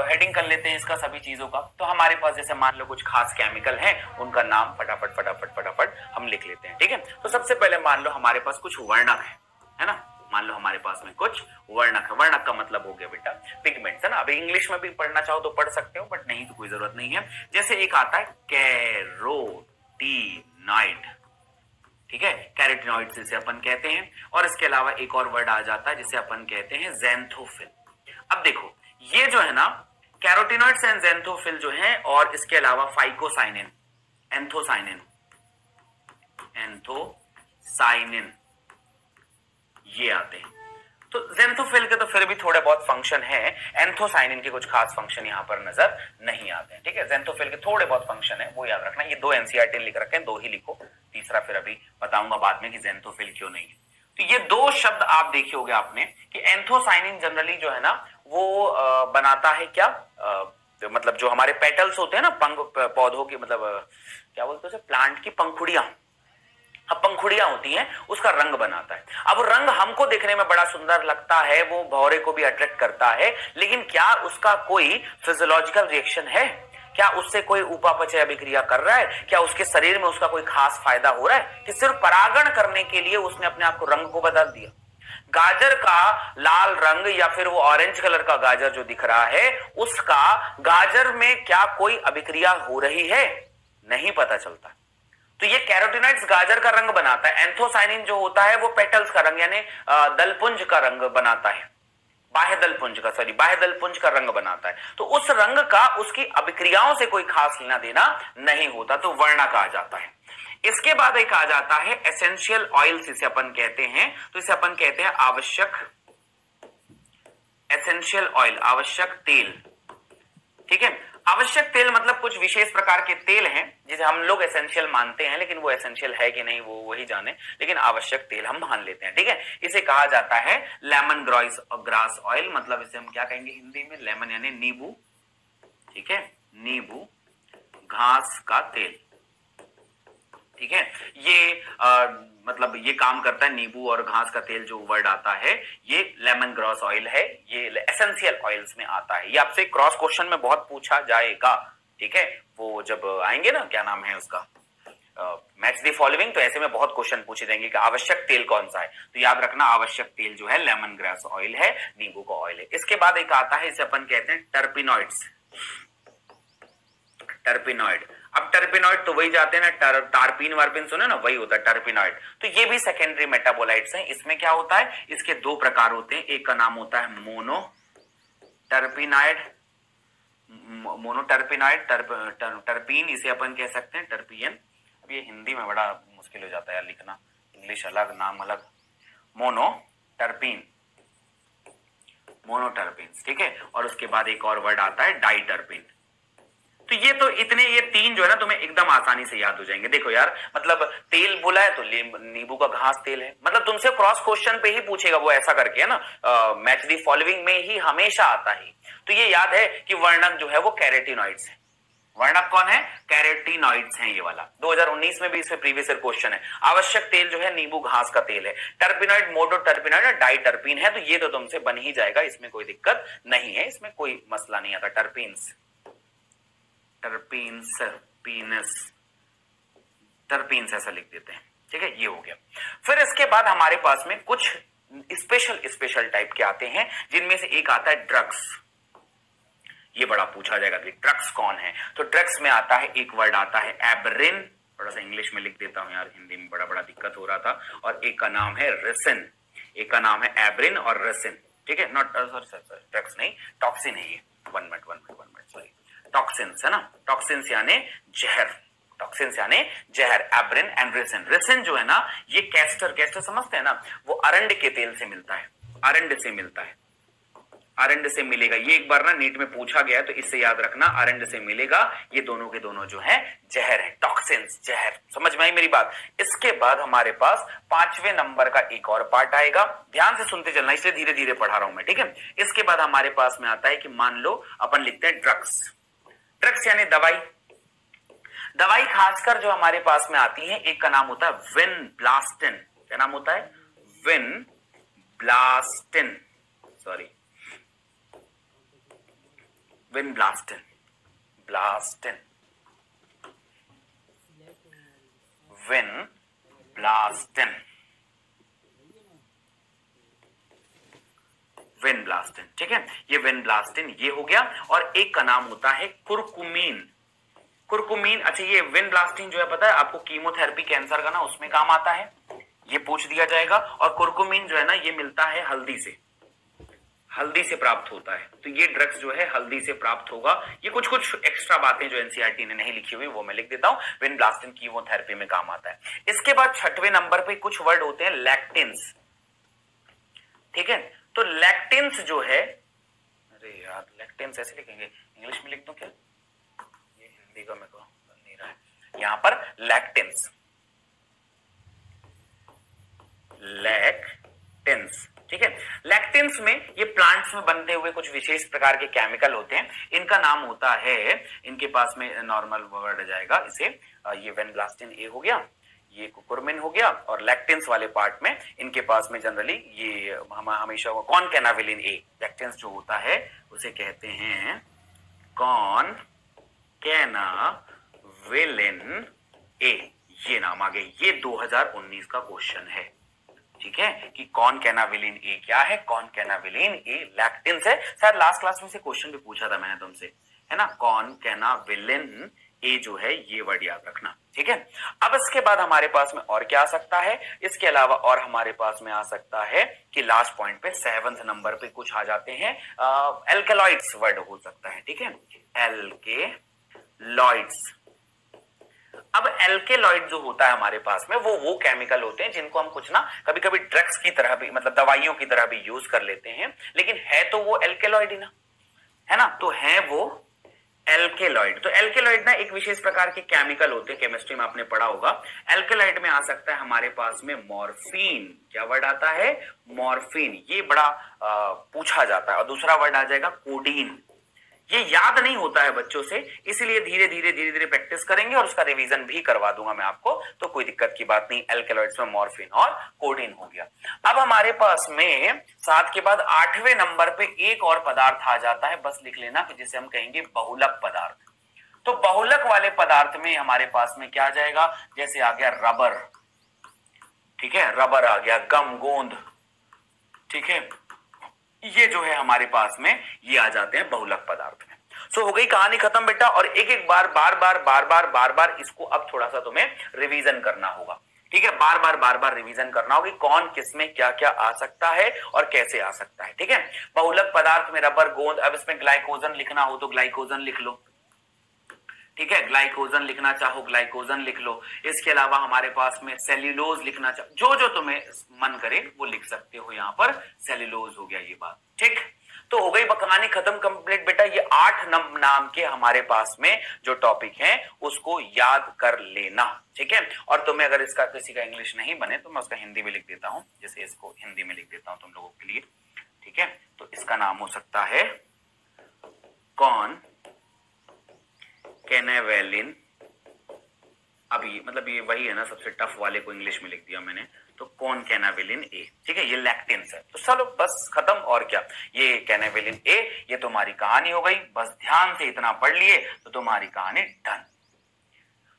हेडिंग कर लेते हैं इसका सभी चीज़ों का। तो हमारे पास जैसे मान लो कुछ खास केमिकल है, उनका नाम फटाफट फटाफट फटाफट हम लिख लेते हैं, ठीक है? तो सबसे पहले मान लो हमारे पास कुछ वर्णक है है ना? मान लो हमारे पास में कुछ वर्णक है वर्णक का मतलब हो गया बेटा पिगमेंट है ना? अभी इंग्लिश में भी पढ़ना चाहो तो पढ़ सकते हो बट नहीं तो कोई ज़रूरत नहीं है। जैसे एक आता है कैरोटीनाइड ठीक है? कैरेटिनॉइड जिसे अपन कहते हैं, और इसके अलावा एक और वर्ड आ जाता है, जिसे अपन कहते हैं जेंथोफिल अब देखो, ये जो है ना कैरोटिनॉइड्स एंड जेंथोफिल जो है, और इसके अलावा फाइकोसाइनिन एंथोसाइनिन एंथोसाइनिन ये आते हैं। तो जेंथोफिल के तो फिर भी थोड़े बहुत फ़ंक्शन है। एंथोसाइनिन के कुछ खास फ़ंक्शन यहाँ पर नज़र नहीं आते हैं, ठीक है? जेंथोफिल के थोड़े बहुत फ़ंक्शन है, वो याद रखना। ये दो एनसीआरटी लिख रखे हैं, दो ही लिखो। तीसरा फिर अभी बताऊँगा बाद में कि जेंथोफिल क्यों नहीं है। तो ये दो शब्द आप देखे होगे आपने कि एंथोसाइनिन जनरली जो है ना, वो बनाता है क्या? मतलब जो हमारे पेटल्स होते हैं ना, पंख पौधों की मतलब क्या बोलते हैं प्लांट की पंखुड़ियाँ। पंखुड़ियाँ होती हैं, उसका रंग बनाता है। अब रंग हमको देखने में बड़ा सुंदर लगता है, वो भौरे को भी अट्रैक्ट करता है, लेकिन क्या उसका कोई फिजियोलॉजिकल रिएक्शन है? क्या उससे कोई उपापचय अभिक्रिया कर रहा है? क्या उसके शरीर में उसका कोई खास फ़ायदा हो रहा है? कि सिर्फ़ परागण करने के लिए उसने अपने आप को रंग को बदल दिया। गाजर का लाल रंग या फिर वो ऑरेंज कलर का गाजर जो दिख रहा है, उसका गाजर में क्या कोई अभिक्रिया हो रही है? नहीं पता चलता। तो ये कैरोटिनाइड्स गाजर का रंग बनाता है, एंथोसाइनिन जो होता है वो पेटल्स का रंग, यानी दलपुंज का रंग बनाता है। बाह्य दलपुंज का, सॉरी, बाह्य दलपुंज का रंग बनाता है। तो उस रंग का, उसकी अभिक्रियाओं से कोई खास लेना देना नहीं होता तो वर्णा कहा जाता है। इसके बाद एक आ जाता है एसेंशियल ऑयल्स इसे अपन कहते हैं। तो इसे अपन कहते हैं आवश्यक एसेंशियल ऑयल आवश्यक तेल। ठीक है? आवश्यक तेल मतलब कुछ विशेष प्रकार के तेल हैं, जिसे हम लोग एसेंशियल मानते हैं, लेकिन वो एसेंशियल है कि नहीं, वो, वही जाने। लेकिन आवश्यक तेल हम मान लेते हैं, ठीक है? इसे कहा जाता है लेमन ग्रॉइस ग्रास ऑयल मतलब इसे हम क्या कहेंगे हिंदी में? लेमन यानी नींबू, ठीक है? नींबू, घास का तेल। ठीक है? ये आ, मतलब ये काम करता है नींबू और घास का तेल जो वर्ड आता है ये लेमन ग्रॉस ऑयल है ये एसेंशियल ऑयल्स में आता है। ये आपसे क्रॉस क्वेश्चन में बहुत पूछा जाएगा ठीक है? वो जब आएँगे ना क्या नाम है उसका? मैच दी फॉलोइंग तो ऐसे में बहुत क्वेश्चन पूछे जाएँगे कि आवश्यक तेल कौन सा है? तो याद रखना आवश्यक तेल जो है लेमन ग्रास ऑयल है नींबू का ऑयल है। इसके बाद एक आता है इसे अपन कहते हैं टर्पिनॉइड्स टर्पिनॉइड अब टर्पिनॉइड तो वही जाते हैं ना टर, टारपीन वारपिन सुने ना? वही होता है टर्पिनॉइड तो ये भी सेकेंडरी मेटाबोलाइट्स हैं। इसमें क्या होता है? इसके दो प्रकार होते हैं। एक का नाम होता है मोनो टर्पिनाइड मोनोटर्पिनाइड टर्प, टर, टर्पीन इसे अपन कह सकते हैं टर्पियन अब ये हिंदी में बड़ा मुश्किल हो जाता है लिखना। इंग्लिश अलग नाम अलग। मोनो टर्पीन मोनोटर्पिन ठीक है? और उसके बाद एक और वर्ड आता है डाइटर्पिन तो ये तो इतने, ये तीन जो है ना तुम्हें एकदम आसानी से याद हो जाएँगे। देखो यार मतलब तेल बोला है तो नींबू का घास तेल है। मतलब तुमसे क्रॉस क्वेश्चन पे ही पूछेगा वो ऐसा करके, है ना? मैच दी फॉलोइंग में ही हमेशा आता है। तो ये याद है कि वर्णक जो है वो कैरेटिनॉइड्स है। वर्णक कौन है? कैरेटिनॉइड्स हैं ये वाला। 2019 में भी इसमें प्रीवियस क्वेश्चन है। आवश्यक तेल जो है नींबू घास का तेल है। टर्पिनॉइड मोटो टर्पिनॉइड डाइटर्पिन है। तो ये तो तुमसे बन ही जाएगा, इसमें कोई दिक्कत नहीं है। इसमें कोई मसला नहीं आता। टर्पिन्स टर्पीन्स पीनस टर्पीन्स ऐसा लिख देते हैं। ठीक है? ये हो गया। फिर इसके बाद हमारे पास में कुछ स्पेशल स्पेशल टाइप के आते हैं, जिनमें से एक आता है ड्रग्स ये बड़ा पूछा जाएगा कि ड्रग्स कौन है? तो ड्रग्स में आता है, एक वर्ड आता है एबरिन थोड़ा सा इंग्लिश में लिख देता हूँ यार, हिंदी में बड़ा बड़ा दिक्कत हो रहा था। और एक का नाम है रेसिन एक का नाम है एबरिन और रेसिन ठीक है? नॉट सॉरी ड्रग्स नहीं टॉक्सिन है ये। One minute one minute one minute sorry toxins है ना? टॉक्सिन्स यानी जहर। टॉक्सिन्स यानी जहर एब्रिन एंड रेसिन रेसिन जो है ना, ये कैस्टर कैस्टर समझते हैं ना, वो अरंड के तेल से मिलता है। अरंड से मिलता है। अरंड से मिलेगा। ये एक बार ना नीट में पूछा गया है तो इससे याद रखना, अरंड से मिलेगा। ये दोनों के दोनों जो है, जहर है। टॉक्सिन्स जहर। समझ में आई मेरी बात? इसके बाद हमारे पास पाँचवें नंबर का एक और पार्ट आएगा। ध्यान से सुनते चलना, इसलिए धीरे धीरे पढ़ा रहा हूँ मैं, ठीक है? इसके बाद हमारे पास में आता है कि मान लो, अपन लिखते हैं ड्रग्स ड्रग्स यानी दवाई। दवाई खासकर जो हमारे पास में आती है, एक का नाम होता है विन ब्लास्टिन क्या नाम होता है? Vinblastine sorry vinblastine blastine vinblastine vinblastine ठीक है? ये वेन ब्लास्टिन ये हो गया और एक का नाम होता है कुरकुमीन। कुरकुमीन अच्छा ये वेन ब्लास्टिन जो है पता है, आपको कीमोथेरेपी कैंसर का ना उसमें काम आता है। ये पूछ दिया जाएगा और कुरकुमीन जो है ना ये मिलता है हल्दी से। हल्दी से प्राप्त होता है। तो ये ड्रग्स जो है हल्दी से प्राप्त होगा। ये कुछ कुछ एक्स्ट्रा बातें जो एनसीआरटी ने नहीं लिखी हुई, वो मैं लिख देता हूँ। विन ब्लास्टिन कीमोथेरेपी में काम आता है। इसके बाद छठवें नंबर पे कुछ वर्ड होते हैं लैक्टिन्स ठीक है? तो लैक्टेंस जो है, अरे यार लैक्टेंस ऐसे लिखेंगे। इंग्लिश में लिख दो क्या? ये हिंदी का मेरे को नहीं रहा है। यहाँ पर लैक्टेंस लैक्टेंस ठीक है? लैक्टेंस में ये प्लांट्स में बनते हुए कुछ विशेष प्रकार के केमिकल होते हैं। इनका नाम होता है, इनके पास में नॉर्मल वर्ड जाएगा। इसे ये वेनब्लास्टिन ए हो गया। ये कुकुरमिन हो गया और लैक्टेंस वाले पार्ट में इनके पास में जनरली ये हम हमेशा कौन कैनाविलिन ए लैक्टेंस जो होता है, उसे कहते हैं कौन कैनाविलिन ए ये नाम आ गए ये 2019 का क्वेश्चन है। ठीक है? कि कौन कैनाविलिन ए क्या है? कौन कैनाविलिन ए लैक्टेंस है। शायद लास्ट क्लास में से क्वेश्चन भी पूछा था मैंने तुमसे। है ना? कौन कैनाविलिन ए जो है, ये वर्ड याद रखना, ठीक है? अब इसके बाद हमारे पास में और क्या आ सकता है? इसके अलावा और हमारे पास में आ सकता है कि लास्ट पॉइंट पे सेवंथ नंबर पे कुछ आ जाते हैं। एल्केलॉइड्स वर्ड हो सकता है, ठीक है? एल के लॉइड्स अब एल्केलॉइड जो होता है हमारे पास में, वो वो केमिकल होते हैं जिनको हम कुछ ना कभी कभी ड्रग्स की तरह भी मतलब दवाइयों की तरह भी यूज़ कर लेते हैं। लेकिन है तो वो एल्केलॉइड ही ना, है ना? तो है वो एल्केलॉइड। तो एल्केलॉइड ना एक विशेष प्रकार के केमिकल होते हैं केमिस्ट्री में आपने पढ़ा होगा। एल्केलॉइड में आ सकता है हमारे पास में मॉर्फिन। क्या वर्ड आता है? मॉर्फिन। ये बड़ा आ, पूछा जाता है। और दूसरा वर्ड आ जाएगा कोडीन। ये याद नहीं होता है बच्चों से, इसलिए धीरे धीरे धीरे धीरे प्रैक्टिस करेंगे और उसका रिवीजन भी करवा दूँगा मैं आपको तो कोई दिक्कत की बात नहीं एल्केलॉइड्स में मॉर्फिन और कोडिन हो गया। अब हमारे पास में सात के बाद आठवें नंबर पे एक और पदार्थ आ जाता है, बस लिख लेना कि जिसे हम कहेंगे बहुलक पदार्थ। तो बहुलक वाले पदार्थ में हमारे पास में क्या आ जाएगा, जैसे आ गया रबर ठीक है रबर आ गया, गम, गोंद, ठीक है? ये जो है हमारे पास में, ये आ जाते हैं बहुलक पदार्थ। में सो हो गई कहानी खत्म बेटा, और एक एक बार बार बार बार बार बार बार इसको अब थोड़ा सा तुम्हें रिविजन करना होगा। ठीक है? बार बार बार बार रिवीजन करना होगी कौन किसमें क्या क्या आ सकता है और कैसे आ सकता है। ठीक है? बहुलक पदार्थ में रबर गोंद, अब इसमें ग्लाइकोजन लिखना हो तो ग्लाइकोजन लिख लो। ठीक है? ग्लाइकोजन लिखना चाहो ग्लाइकोजन लिख लो। इसके अलावा हमारे पास में सेल्यूलोज लिखना चाहो जो जो तुम्हें मन करे वो लिख सकते हो यहाँ पर। सेल्यूलोज हो गया ये बात ठीक? तो हो गई कहानी खत्म कंप्लीट बेटा। ये आठ नम, नाम के हमारे पास में जो टॉपिक है उसको याद कर लेना ठीक है? और तुम्हें अगर इसका किसी का इंग्लिश नहीं बने तो मैं उसका हिंदी में लिख देता हूँ जैसे इसको हिंदी में लिख देता हूँ तुम लोगों के लिए ठीक है? तो इसका नाम हो सकता है कौन? कैनेवेलिन अब ये मतलब ये वही है ना, सबसे टफ वाले को इंग्लिश में लिख दिया मैंने। तो कौन कैनाविलिन ए ठीक है, ये लैक्टिन्स है तो चलो, बस खत्म, और क्या? ये कैनाविलिन ए ये तुम्हारी कहानी हो गई। बस ध्यान से इतना पढ़ लिए तो तुम्हारी कहानी डन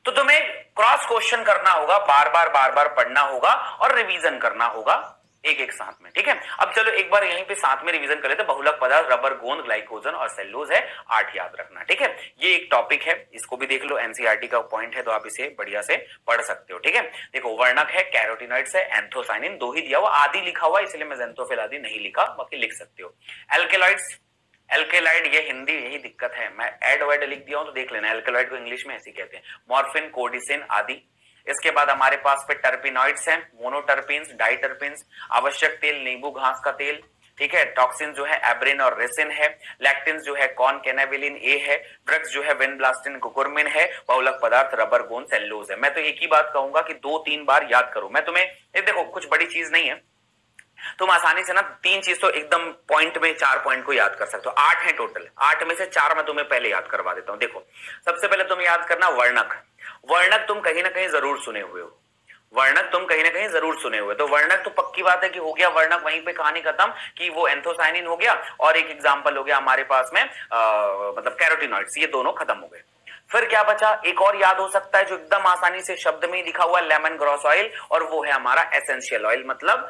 तो तुम्हें क्रॉस क्वेश्चन करना होगा बार बार बार बार पढ़ना होगा, और रिवीजन करना होगा। एक एक साथ में, ठीक है? अब चलो एक बार यहीं पे साथ में रिवीजन कर लेते बहुलक पदार्थ रबर गोंद ग्लाइकोजन और सेल्यूलोज है, आठ याद रखना, ठीक है? ये एक टॉपिक है, इसको भी देख लो एनसीआरटी का पॉइंट है तो आप इसे बढ़िया से पढ़ सकते हो, ठीक है? देखो, वर्णक है कैरोटिनॉइड्स है एंथोसाइनिन दो ही दिया हुआ, आदि लिखा हुआ, इसलिए मैं जेंथोफिल आदि नहीं लिखा, बाकी लिख सकते हो। एल्केलॉइड्स एल्केलाइड ये हिंदी, यही दिक्कत है। मैं एड वर्ड लिख दिया हूँ तो देख लेना एल्केलाइड को इंग्लिश में ऐसे कहते हैं। मॉर्फिन कोडिसिन आदि इसके बाद हमारे पास पे टर्पिनॉइड्स हैं, मोनोटर्पिन्स, डाइटर्पिन्स, आवश्यक तेल, नींबू, घास का तेल, ठीक है? टॉक्सिन जो है, एब्रिन और रेसिन है। लैक्टिन जो है कॉन कैनाबिलिन ए है। ड्रग्स जो है, वेनब्लास्टिन कुकुरमिन है। बहुलक पदार्थ, रबर गोन सेल्लोज है। मैं तो एक ही बात कहूँगा कि दो तीन बार याद करो। मैं तुम्हें देखो, कुछ बड़ी चीज़ नहीं है। तुम आसानी से ना तीन चीज़ तो एकदम पॉइंट में, चार पॉइंट को याद कर सकते हो। आठ है टोटल। आठ में से चार मैं तुम्हें पहले याद करवा देता हूँ। देखो, सबसे पहले तुम याद करना वर्णक। वर्णक तुम कहीं ना कहीं ज़रूर सुने हुए हो। वर्णक तुम कहीं ना कहीं ज़रूर सुने हुए तो वर्णक तो पक्की बात है कि हो गया वर्णक वहीं पे कहानी खत्म कि वो एंथोसाइनिन हो गया और एक एग्जांपल हो गया हमारे पास में आ, मतलब कैरोटिनॉइड्स ये दोनों खत्म हो गए। फिर क्या बचा? एक और याद हो सकता है जो एकदम आसानी से शब्द में ही लिखा हुआ है लेमन ग्रॉस ऑयल और वो है हमारा एसेंशियल ऑयल मतलब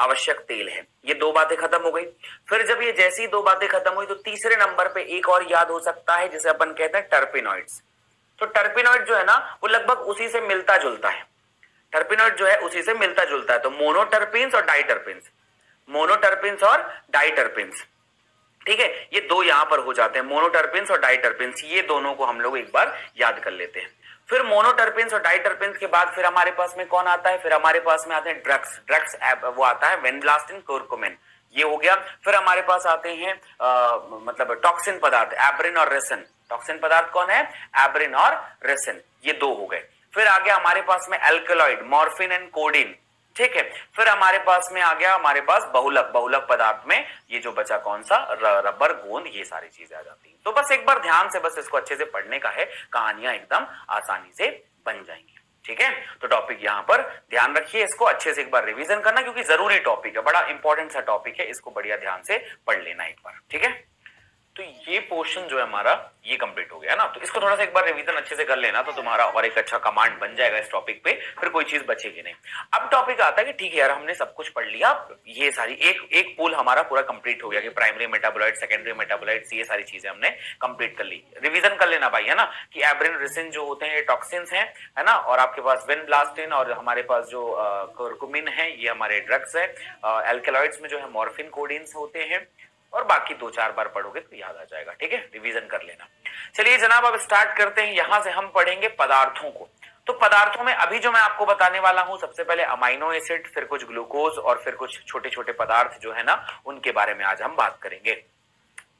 आवश्यक तेल है। ये दो बातें खत्म हो गई। फिर जब ये जैसी दो बातें खत्म हुई तो तीसरे नंबर पे एक और याद हो सकता है जिसे अपन कहते हैं टर्पिनॉइड्स तो टर्पिनॉइड जो है ना वो लगभग उसी से मिलता जुलता है। टर्पिनॉइड जो है उसी से मिलता जुलता है। तो मोनोटर्पिन्स और डाइटर्पिन्स मोनोटर्पिन्स और डाइटर्पिन्स ठीक है? ये दो यहाँ पर हो जाते हैं। मोनोटर्पिन्स और डाइटर्पिन्स ये दोनों को हम लोग एक बार याद कर लेते हैं। फिर मोनोटर्पिन्स और डाइटर्पिन्स के बाद फिर हमारे पास में कौन आता है? फिर हमारे पास में आते हैं ड्रग्स ड्रग्स वो आता है वेनब्लास्टिन कोरकोमेन ये हो गया। फिर हमारे पास आते हैं आ, मतलब टॉक्सिन पदार्थ एब्रिन और रेसन टॉक्सिन पदार्थ कौन है? एब्रिन और रेसिन। ये दो हो गए। फिर आ गया हमारे पास में एल्कलॉइड मॉर्फिन एंड कोडिन ठीक है? फिर हमारे पास में आ गया हमारे पास बहुलक। बहुलक पदार्थ में ये जो बचा कौन सा? रबर, गोंद, ये सारी चीज़ें आ जाती हैं। तो बस एक बार ध्यान से बस इसको अच्छे से पढ़ने का है। कहानियाँ एकदम आसानी से बन जाएँगी। ठीक है? तो टॉपिक यहाँ पर ध्यान रखिए इसको। अच्छे से एक बार रिवीजन करना क्योंकि ज़रूरी टॉपिक है। बड़ा इंपॉर्टेंट सा टॉपिक है। इसको बढ़िया ध्यान से पढ़ लेना एक बार। ठीक है? तो ये पोर्शन जो है हमारा, ये कंप्लीट हो गया ना। तो इसको थोड़ा सा एक बार रिवीजन अच्छे से कर लेना तो तुम्हारा और एक अच्छा कमांड बन जाएगा इस टॉपिक पे, फिर कोई चीज़ बचेगी नहीं। अब टॉपिक आता है कि ठीक है यार, हमने सब कुछ पढ़ लिया ये सारी एक एक पूल हमारा पूरा कंप्लीट हो गया कि प्राइमरी मेटाबोलाइट सेकेंडरी मेटाबोलाइट ये सारी चीज़ें हमने कंप्लीट कर ली। रिविजन कर लेना भाई, है ना? कि एब्रिन रिसिन जो होते हैं टॉक्सिन्स हैं ना? और आपके पास वेन ब्लास्टिन और हमारे पास जो कुरकुमिन है, ये हमारे ड्रग्स है। एल्केलॉइड्स में जो है मॉर्फिन कोडिन्स होते हैं। और बाकी दो चार बार पढ़ोगे तो याद आ जाएगा, ठीक है? रिवीजन कर लेना। चलिए जनाब, अब स्टार्ट करते हैं। यहाँ से हम पढ़ेंगे पदार्थों को। तो पदार्थों में अभी जो मैं आपको बताने वाला हूँ, सबसे पहले अमाइनो एसिड फिर कुछ ग्लूकोज और फिर कुछ छोटे छोटे पदार्थ जो है ना, उनके बारे में आज हम बात करेंगे।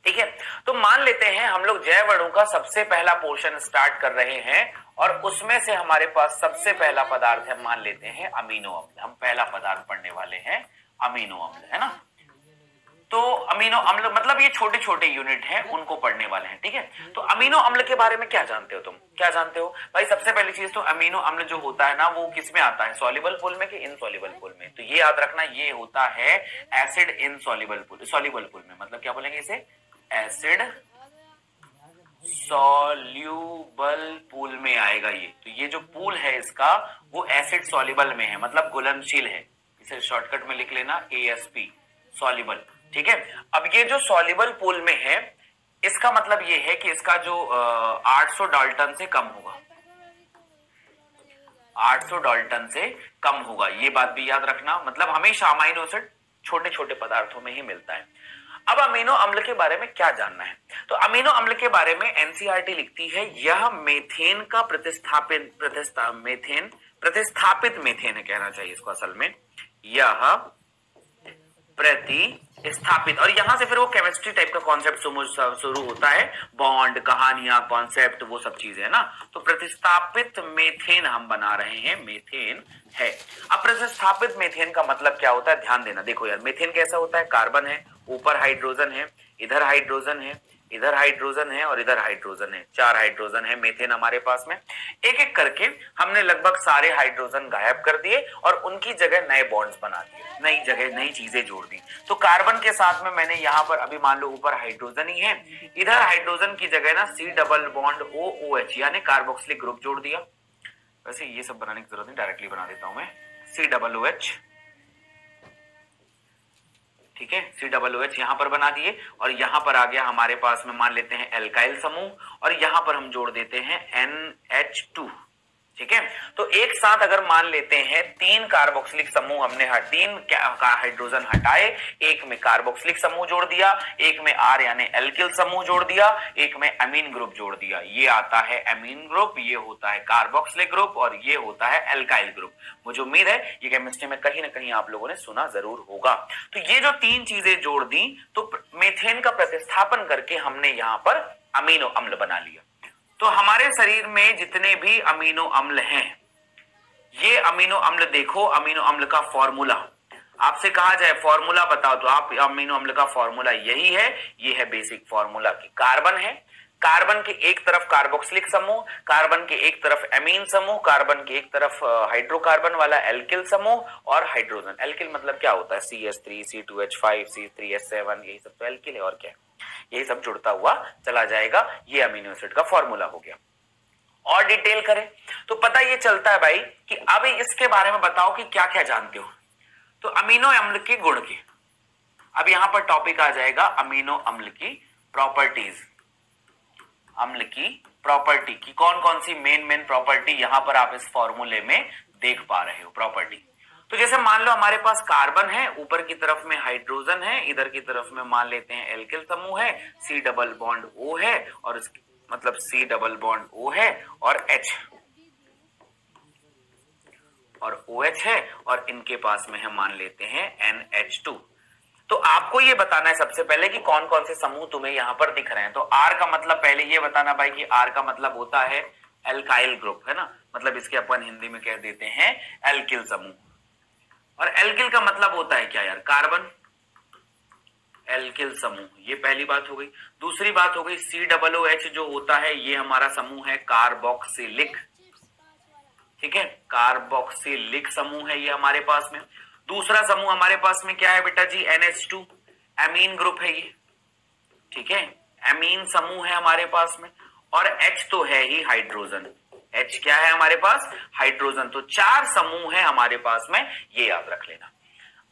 ठीक है? तो मान लेते हैं, हम लोग जैव अणु का सबसे पहला पोर्शन स्टार्ट कर रहे हैं और उसमें से हमारे पास सबसे पहला पदार्थ है मान लेते हैं अमीनो अम्ल हम पहला पदार्थ पढ़ने वाले हैं अमीनो अम्ल है ना? तो अमीनो अम्ल मतलब ये छोटे छोटे यूनिट हैं उनको पढ़ने वाले हैं ठीक है? थीके? तो अमीनो अम्ल के बारे में क्या जानते हो तुम? क्या जानते हो? भाई सबसे पहली चीज़ तो अमीनो अम्ल जो होता है ना वो किसमें आता है? सॉलिबल पुल में कि इनसॉल्युबल पुल में? तो ये याद रखना ये होता है acid insoluble pool soluble pool में। मतलब क्या बोलेंगे इसे? एसिड सॉल्यूबल पूल में आएगा ये। तो ये जो पूल है इसका वो एसिड सॉल्युबल में है मतलब घुलनशील है। इसे शॉर्टकट में लिख लेना ए एएसपी सॉल्युबल ठीक है? अब ये जो सॉल्युबल पूल में है, इसका मतलब ये है कि इसका जो आठ सौ डाल्टन से कम होगा। 800 डाल्टन से कम होगा, ये बात भी याद रखना। मतलब हमेशा अमाइनो एसिड छोटे छोटे पदार्थों में ही मिलता है। अब अमीनो अम्ल के बारे में क्या जानना है? तो अमीनो अम्ल के बारे में एनसीआरटी लिखती है, यह मेथेन का प्रतिस्थापित, प्रतिस्था मेथेन प्रतिस्थापित मेथेन है, कहना चाहिए इसको असल में। यह प्रति स्थापित। और यहाँ से फिर वो केमिस्ट्री टाइप का कॉन्सेप्ट शुरू होता है। बॉन्ड कहानियाँ कॉन्सेप्ट वो सब चीज़ें, है ना? तो प्रतिस्थापित मेथेन हम बना रहे हैं। मेथेन है। अब प्रतिस्थापित मेथेन का मतलब क्या होता है? ध्यान देना। देखो यार मेथेन कैसा होता है? कार्बन है, ऊपर हाइड्रोजन है, इधर हाइड्रोजन है इधर हाइड्रोजन है और इधर हाइड्रोजन है। चार हाइड्रोजन है मेथेन हमारे पास में। एक एक करके हमने लगभग सारे हाइड्रोजन गायब कर दिए और उनकी जगह नए बॉन्ड्स बना दिए। नई जगह, नई चीज़ें जोड़ दी। तो कार्बन के साथ में मैंने यहाँ पर, अभी मान लो ऊपर हाइड्रोजन ही है। इधर हाइड्रोजन की जगह ना C double bond O O H यानी कार्बोक्सिलिक ग्रुप जोड़ दिया। वैसे ये सब बनाने की ज़रूरत नहीं डायरेक्टली बना देता हूँ मैं। सी डबल ओ एच ठीक है? सी डबल ओ एच यहाँ पर बना दिए और यहाँ पर आ गया हमारे पास में मान लेते हैं एल्काइल समूह और यहाँ पर हम जोड़ देते हैं एन एच टू ठीक है? तो एक साथ अगर मान लेते हैं, तीन कार्बोक्सिलिक समूह हमने तीन हाइड्रोजन हटाए, एक में कार्बोक्सिलिक समूह जोड़ दिया, एक में आर यानी एल्किल समूह जोड़ दिया, एक में अमीन ग्रुप जोड़ दिया। ये आता है अमीन ग्रुप ये होता है कार्बोक्सिलिक ग्रुप और ये होता है एल्काइल ग्रुप मुझे उम्मीद है ये केमिस्ट्री में कहीं ना कहीं आप लोगों ने सुना ज़रूर होगा। तो ये जो तीन चीज़ें जोड़ दी तो मेथेन का प्रतिस्थापन करके हमने यहाँ पर अमीनो अम्ल बना लिया। तो हमारे शरीर में जितने भी अमीनो अम्ल हैं, ये अमीनो अम्ल देखो, अमीनो अम्ल का फॉर्मूला आपसे कहा जाए फॉर्मूला बताओ तो आप अमीनो अम्ल का फॉर्मूला यही है, ये है बेसिक फॉर्मूला की कार्बन है। कार्बन के एक तरफ़ कार्बोक्सिलिक समूह कार्बन के एक तरफ़ एमीन समूह कार्बन के एक तरफ़ हाइड्रोकार्बन वाला एल्किल समूह और हाइड्रोजन एल्किल मतलब क्या होता है? C S three C two H five C three S seven यही सब तो एल्किल है, और क्या यही सब जुड़ता हुआ चला जाएगा। ये अमीनो एसिड का फॉर्मूला हो गया। और डिटेल करें। तो पता ये चलता है भाई कि अब इसके बारे में बताओ कि क्या क्या जानते हो। तो अमीनो अम्ल के गुण के। अब यहाँ पर टॉपिक आ जाएगा अमीनो अम्ल की प्रॉपर्टीज़ अम्ल की प्रॉपर्टी की कौन कौन सी मेन मेन प्रॉपर्टी यहाँ पर आप इस फॉर्मूले में देख पा रहे हो प्रॉपर्टी तो जैसे मान लो हमारे पास कार्बन है, ऊपर की तरफ़ में हाइड्रोजन है, इधर की तरफ़ में मान लेते हैं एल्किल समूह है सी डबल बॉन्ड ओ है और मतलब सी डबल बॉन्ड ओ है और एच और ओ OH है और इनके पास में हम मान लेते हैं एन एच टू तो आपको ये बताना है सबसे पहले कि कौन कौन से समूह तुम्हें यहाँ पर दिख रहे हैं। तो आर का मतलब पहले ये बताना भाई कि आर का मतलब होता है एल्काइल ग्रुप है ना? मतलब इसके अपन हिंदी में कह देते हैं एल्किल समूह। और एल्किल का मतलब होता है क्या यार? कार्बन एल्किल समूह। ये पहली बात हो गई। दूसरी बात हो गई सी डबल ओ एच जो होता है, ये हमारा समूह है कार्बोक्सिलिक ठीक है? कार्बोक्सिलिक समूह है ये हमारे पास में। दूसरा समूह हमारे पास में क्या है बेटा जी? NH2 एमीन ग्रुप है ये। ठीक है? एमीन समूह है हमारे पास में। और एच तो है ही हाइड्रोजन H क्या है हमारे पास? हाइड्रोजन तो चार समूह है हमारे पास में, ये याद रख लेना।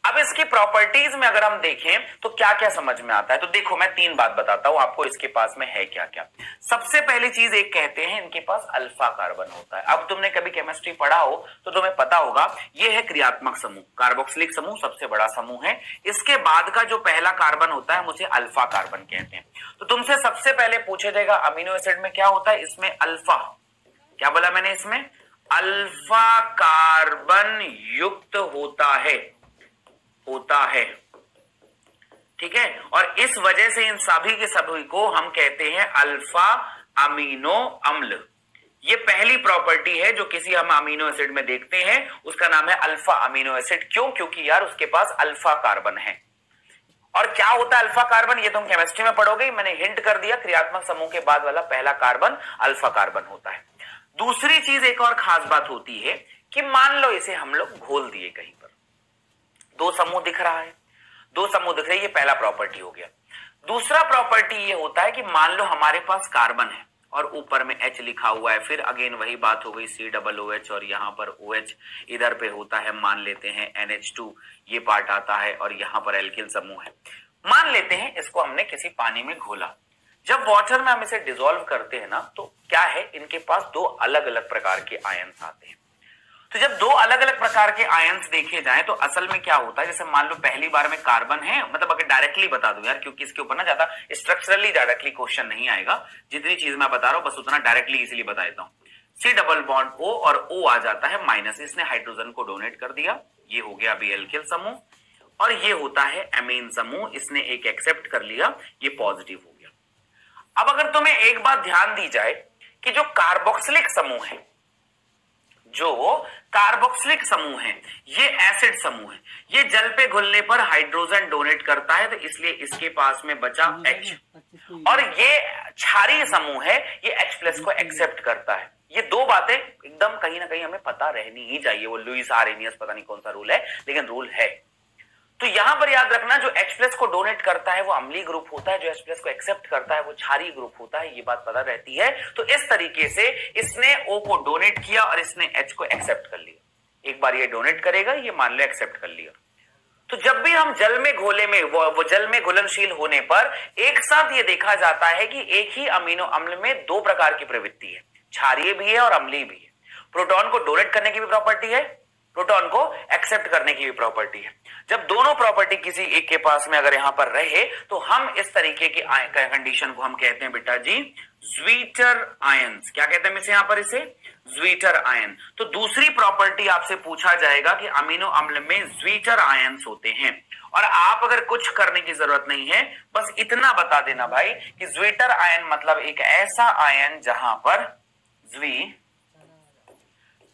अब इसकी प्रॉपर्टीज़ में अगर हम देखें तो क्या क्या समझ में आता है? तो देखो, मैं तीन बात बताता हूँ आपको, इसके पास में है क्या क्या सबसे पहली चीज़ एक कहते हैं, इनके पास अल्फ़ा कार्बन होता है। अब तुमने कभी केमिस्ट्री पढ़ा हो तो तुम्हें पता होगा, ये है क्रियात्मक समूह कार्बोक्सिलिक समूह सबसे बड़ा समूह है। इसके बाद का जो पहला कार्बन होता है उसे अल्फ़ा कार्बन कहते हैं। तो तुमसे सबसे पहले पूछे जाएगा अमीनो एसिड में क्या होता है? इसमें अल्फ़ा क्या बोला मैंने इसमें? अल्फ़ा कार्बन युक्त होता है। होता है। ठीक है? और इस वजह से इन सभी के सभी को हम कहते हैं अल्फ़ा अमीनो अम्ल। ये पहली प्रॉपर्टी है जो किसी हम अमीनो एसिड में देखते हैं। उसका नाम है अल्फ़ा अमीनो एसिड। क्यों? क्योंकि यार उसके पास अल्फ़ा कार्बन है। और क्या होता है अल्फ़ा कार्बन? ये तुम केमिस्ट्री में पढ़ोगे। मैंने हिंट कर दिया, क्रियात्मक समूह के बाद वाला पहला कार्बन अल्फ़ा कार्बन होता है। दूसरी चीज़ एक और खास बात होती है कि मान लो इसे हम लोग घोल दिए कहीं पर। दो समूह दिख रहा है। दो समूह दिख रहे ये पहला प्रॉपर्टी हो गया। दूसरा प्रॉपर्टी ये होता है कि मान लो हमारे पास कार्बन है और ऊपर में H लिखा हुआ है, फिर अगेन वही बात हो गई सी डबल ओ एच और यहाँ पर ओ OH इधर पे होता है, मान लेते हैं NH2 ये पार्ट आता है और यहाँ पर एल्किल समूह है। मान लेते हैं इसको हमने किसी पानी में घोला। जब वाटर में हम इसे डिजोल्व करते हैं ना तो क्या है? इनके पास दो अलग अलग प्रकार के आयन आते हैं। तो जब दो अलग अलग प्रकार के आयंस देखे जाए तो असल में क्या होता है? जैसे मान लो पहली बार में कार्बन है मतलब अगर डायरेक्टली बता दू यार, क्योंकि इसके ऊपर ना ज़्यादा स्ट्रक्चरली डायरेक्टली क्वेश्चन नहीं आएगा। जितनी चीज़ मैं बता रहा हूँ, बस उतना डायरेक्टली इसीलिए बता देता हूँ। सी डबल बॉन्ड ओ और ओ आ जाता है माइनस इसने हाइड्रोजन को डोनेट कर दिया। ये हो गया अभी एल्किल समूह। और ये होता है एमीन समूह, इसने एक एक्सेप्ट कर लिया, ये पॉजिटिव हो अब अगर तुम्हें एक बात ध्यान दी जाए कि जो कार्बोक्सिलिक समूह है जो कार्बोक्सिलिक समूह है ये एसिड समूह है ये जल पे घुलने पर हाइड्रोजन डोनेट करता है तो इसलिए इसके पास में बचा H और ये क्षारीय समूह है ये H प्लस को एक्सेप्ट करता है। ये दो बातें एकदम कहीं ना कहीं हमें पता रहनी ही चाहिए। वो लुइस आरेनियस पता नहीं कौन सा रूल है लेकिन रूल है। तो यहाँ पर याद रखना जो H प्लस को डोनेट करता है वो अम्ली ग्रुप होता है जो H प्लस को एक्सेप्ट करता है वो क्षारी ग्रुप होता है ये बात पता रहती है। तो इस तरीके से इसने O को डोनेट किया और इसने H को एक्सेप्ट कर लिया। एक बार ये डोनेट करेगा ये मान लो एक्सेप्ट कर लिया। तो जब भी हम जल में घोले में वो, वो जल में घुलनशील होने पर एक साथ ये देखा जाता है कि एक ही अमीनो अम्ल में दो प्रकार की प्रवृत्ति है क्षारीय भी है और अम्लीय भी है। प्रोटॉन को डोनेट करने की भी प्रॉपर्टी है प्रोटॉन को एक्सेप्ट करने की भी प्रॉपर्टी है। जब दोनों प्रॉपर्टी किसी एक के पास में अगर यहाँ पर रहे तो हम इस तरीके की कंडीशन को हम कहते हैं बेटा जी ज्वीटर आयंस क्या कहते हैं इसे यहाँ पर इसे? ज्वीटर आयन तो दूसरी प्रॉपर्टी आपसे पूछा जाएगा कि अमीनो अम्ल में ज्वीटर आयंस होते हैं। और आप अगर कुछ करने की ज़रूरत नहीं है, बस इतना बता देना भाई कि ज्वीटर आयन मतलब एक ऐसा आयन जहाँ पर ज्वी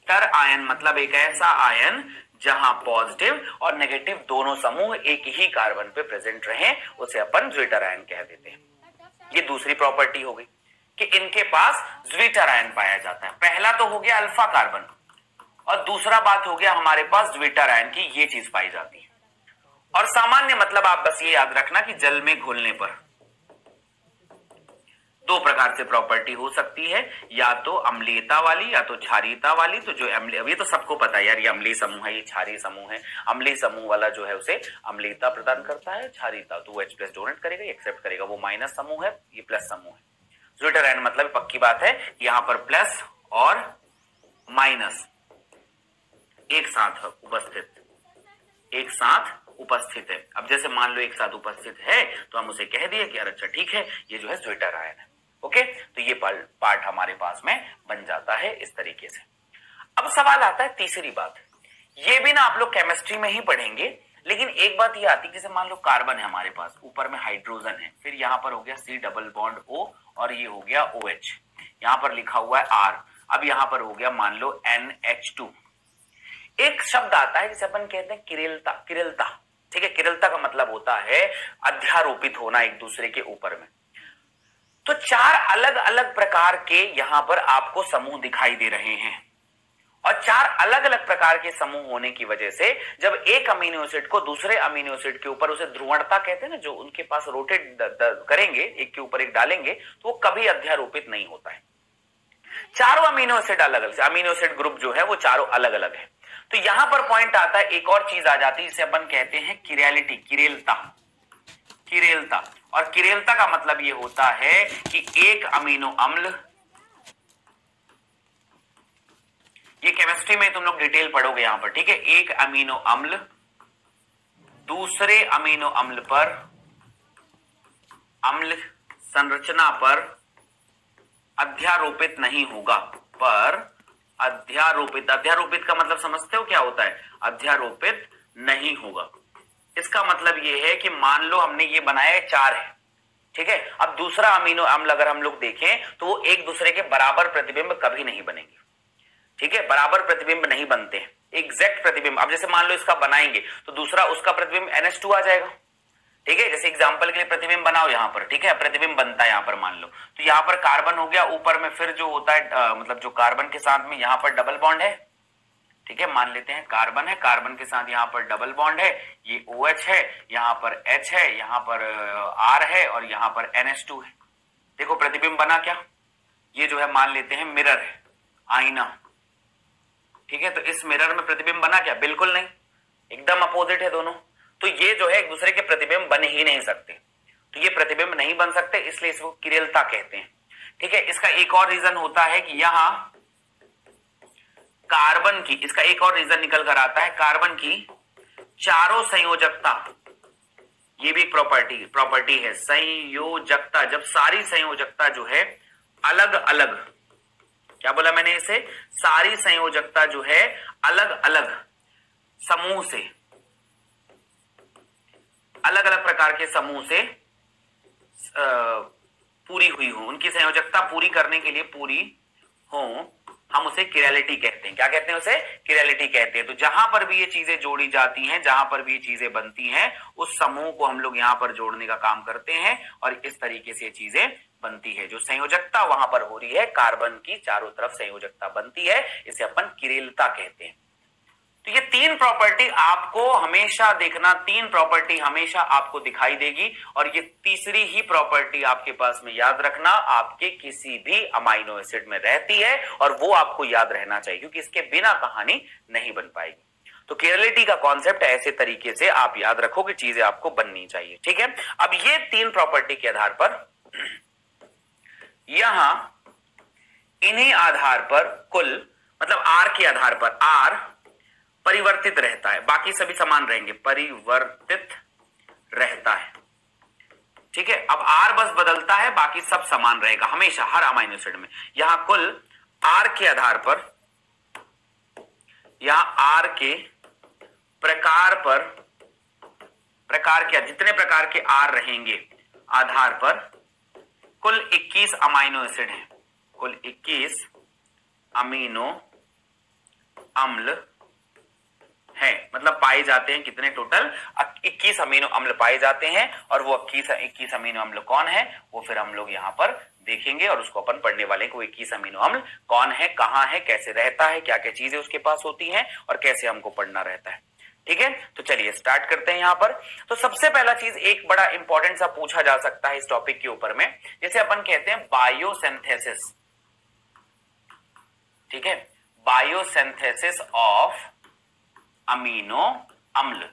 टर आयन मतलब एक ऐसा आयन जहाँ पॉजिटिव और नेगेटिव दोनों समूह एक ही कार्बन पे प्रेजेंट रहे, उसे अपन ज्विटर आयन कह देते हैं। ये दूसरी प्रॉपर्टी हो गई कि इनके पास ज्विटर आयन पाया जाता है। पहला तो हो गया अल्फ़ा कार्बन और दूसरा बात हो गया हमारे पास ज्विटर आयन की ये चीज़ पाई जाती है। और सामान्य मतलब आप बस ये याद रखना कि जल में घुलने पर दो प्रकार से प्रॉपर्टी हो सकती है, या तो अम्लीयता वाली, या तो क्षारीयता वाली। तो जो अम्ली अभी तो सबको पता है यार, ये अम्ली समूह है, ये क्षारीय समूह है। अम्ली समूह वाला जो है उसे अम्लीयता प्रदान करता है, क्षारीयता। तो एच प्लस डोनेट करेगा एक्सेप्ट करेगा। वो माइनस समूह है, ये प्लस समूह है। स्वीटर एंड मतलब पक्की बात है यहाँ पर प्लस और माइनस एक साथ उपस्थित, एक साथ उपस्थित है। अब जैसे मान लो एक साथ उपस्थित है तो हम उसे कह दिए कि यार अच्छा ठीक है, ये जो है स्वेटर आयन है। ओके तो ये पार्ट हमारे पास में बन जाता है इस तरीके से। अब सवाल आता है तीसरी बात। ये भी ना आप लोग केमिस्ट्री में ही पढ़ेंगे, लेकिन एक बात ये आती है जैसे मान लो कार्बन है हमारे पास, ऊपर में हाइड्रोजन है, फिर यहाँ पर हो गया सी डबल बॉन्ड ओ और ये हो गया ओ एच यहाँ पर लिखा हुआ है आर अब यहाँ पर हो गया मान लो एन एच टू एक शब्द आता है, जिसे अपन कहते हैं किरिलता किरिलता। ठीक है? किरिलता का मतलब होता है अध्यारोपित होना एक दूसरे के ऊपर में। तो चार अलग अलग प्रकार के यहाँ पर आपको समूह दिखाई दे रहे हैं। और चार अलग अलग प्रकार के समूह होने की वजह से जब एक अमीनो एसिड को दूसरे अमीनो एसिड के ऊपर उसे ध्रुवणता कहते हैं ना, जो उनके पास रोटेट करेंगे, एक के ऊपर एक डालेंगे तो वो कभी अध्यारोपित नहीं होता है। चारों अमीनो एसिड अलग अलग अमीनो एसिड ग्रुप जो है वो चारों अलग अलग है। तो यहाँ पर पॉइंट आता है, एक और चीज़ आ जाती है, जिसे अपन कहते हैं किरियलिटी किरेलता किरेलता और किरेलता का मतलब यह होता है कि एक अमीनो अम्ल। ये केमिस्ट्री में तुम लोग डिटेल पढ़ोगे यहाँ पर, ठीक है? एक अमीनो अम्ल, दूसरे अमीनो अम्ल पर, अम्ल संरचना पर अध्यारोपित नहीं होगा, पर अध्यारोपित अध्यारोपित का मतलब समझते हो क्या होता है? अध्यारोपित नहीं होगा। इसका मतलब ये है कि मान लो हमने ये बनाया चार है, ठीक है? अब दूसरा अमीनो अम्ल अगर हम लोग देखें तो वो एक दूसरे के बराबर प्रतिबिंब कभी नहीं बनेंगे, ठीक है? बराबर प्रतिबिंब नहीं बनते हैं एग्जैक्ट प्रतिबिंब। अब जैसे मान लो इसका बनाएँगे तो दूसरा उसका प्रतिबिंब NH2 आ जाएगा, ठीक है? जैसे एग्ज़ाम्पल के लिए प्रतिबिंब बनाओ यहाँ पर, ठीक है? प्रतिबिंब बनता है यहाँ पर मान लो। तो यहाँ पर कार्बन हो गया, ऊपर में फिर जो होता है मतलब जो कार्बन के साथ में यहाँ पर डबल बॉन्ड है ठीक है, मान लेते हैं कार्बन है, कार्बन के साथ यहाँ पर डबल बॉन्ड है, ये ओ OH है, यहाँ पर H है, यहाँ पर R है और यहाँ पर NH2 है। देखो प्रतिबिंब बना क्या? ये जो है मान लेते हैं मिरर है, आईना। ठीक है तो इस मिरर में प्रतिबिंब बना क्या? बिल्कुल नहीं। एकदम अपोजिट है दोनों। तो ये जो है एक दूसरे के प्रतिबिंब बन ही नहीं सकते। तो ये प्रतिबिंब नहीं बन सकते, इसलिए इसको किरेलता कहते हैं। ठीक है, इसका एक और रीजन होता है कि यहाँ कार्बन की, इसका एक और रीजन निकल कर आता है, कार्बन की चारों संयोजकता। ये भी प्रॉपर्टी प्रॉपर्टी है। संयोजकता, जब सारी संयोजकता जो है अलग अलग क्या बोला मैंने इसे? सारी संयोजकता जो है अलग अलग समूह से अलग अलग प्रकार के समूह से पूरी हुई हो। उनकी संयोजकता पूरी करने के लिए पूरी हो। हम उसे क्रियालिटी कहते हैं। क्या कहते हैं उसे? क्रियालिटी कहते हैं। तो जहाँ पर भी ये चीज़ें जोड़ी जाती हैं, जहाँ पर भी ये चीज़ें बनती हैं, उस समूह को हम लोग यहाँ पर जोड़ने का काम करते हैं और इस तरीके से ये चीज़ें बनती है। जो संयोजकता वहाँ पर हो रही है, कार्बन की चारों तरफ़ संयोजकता बनती है, इसे अपन किरेलता कहते हैं। तो ये तीन प्रॉपर्टी आपको हमेशा देखना, तीन प्रॉपर्टी हमेशा आपको दिखाई देगी और ये तीसरी ही प्रॉपर्टी आपके पास में याद रखना, आपके किसी भी अमाइनो एसिड में रहती है और वो आपको याद रहना चाहिए क्योंकि इसके बिना कहानी नहीं बन पाएगी। तो केयरलिटी का कॉन्सेप्ट ऐसे तरीके से आप याद रखो कि चीज़ें आपको बननी चाहिए, ठीक है? अब ये तीन प्रॉपर्टी के आधार पर, यहाँ इन्हीं आधार पर कुल मतलब आर के आधार पर आर परिवर्तित रहता है। बाकी सभी समान रहेंगे। परिवर्तित रहता है। ठीक है? अब आर बस बदलता है, बाकी सब समान रहेगा। हमेशा, हर अमाइनो एसिड में यहाँ कुल आर के आधार पर, यहाँ आर के प्रकार पर, प्रकार के, जितने प्रकार के आर रहेंगे, आधार पर कुल 21 अमाइनो एसिड हैं। कुल 21 अमीनो अम्ल है। मतलब पाए जाते हैं कितने टोटल 21 अमीनो अम्ल पाए जाते हैं और वो इक्कीस इक्कीस अमीनो अम्ल कौन है? वो फिर हम लोग यहाँ पर देखेंगे और उसको अपन पढ़ने वाले को इक्कीस अमीनो अम्ल कौन है, कहाँ है, कैसे रहता है क्या क्या चीज़ें उसके पास होती हैं और कैसे हमको पढ़ना रहता है। ठीक है? तो चलिए स्टार्ट करते हैं यहाँ पर। तो सबसे पहला चीज़ एक बड़ा इंपॉर्टेंट सा पूछा जा सकता है इस टॉपिक के ऊपर में। जैसे अपन कहते हैं बायोसेंथेसिस ठीक है? बायोसेंथेसिस ऑफ़ अमीनो अम्ल।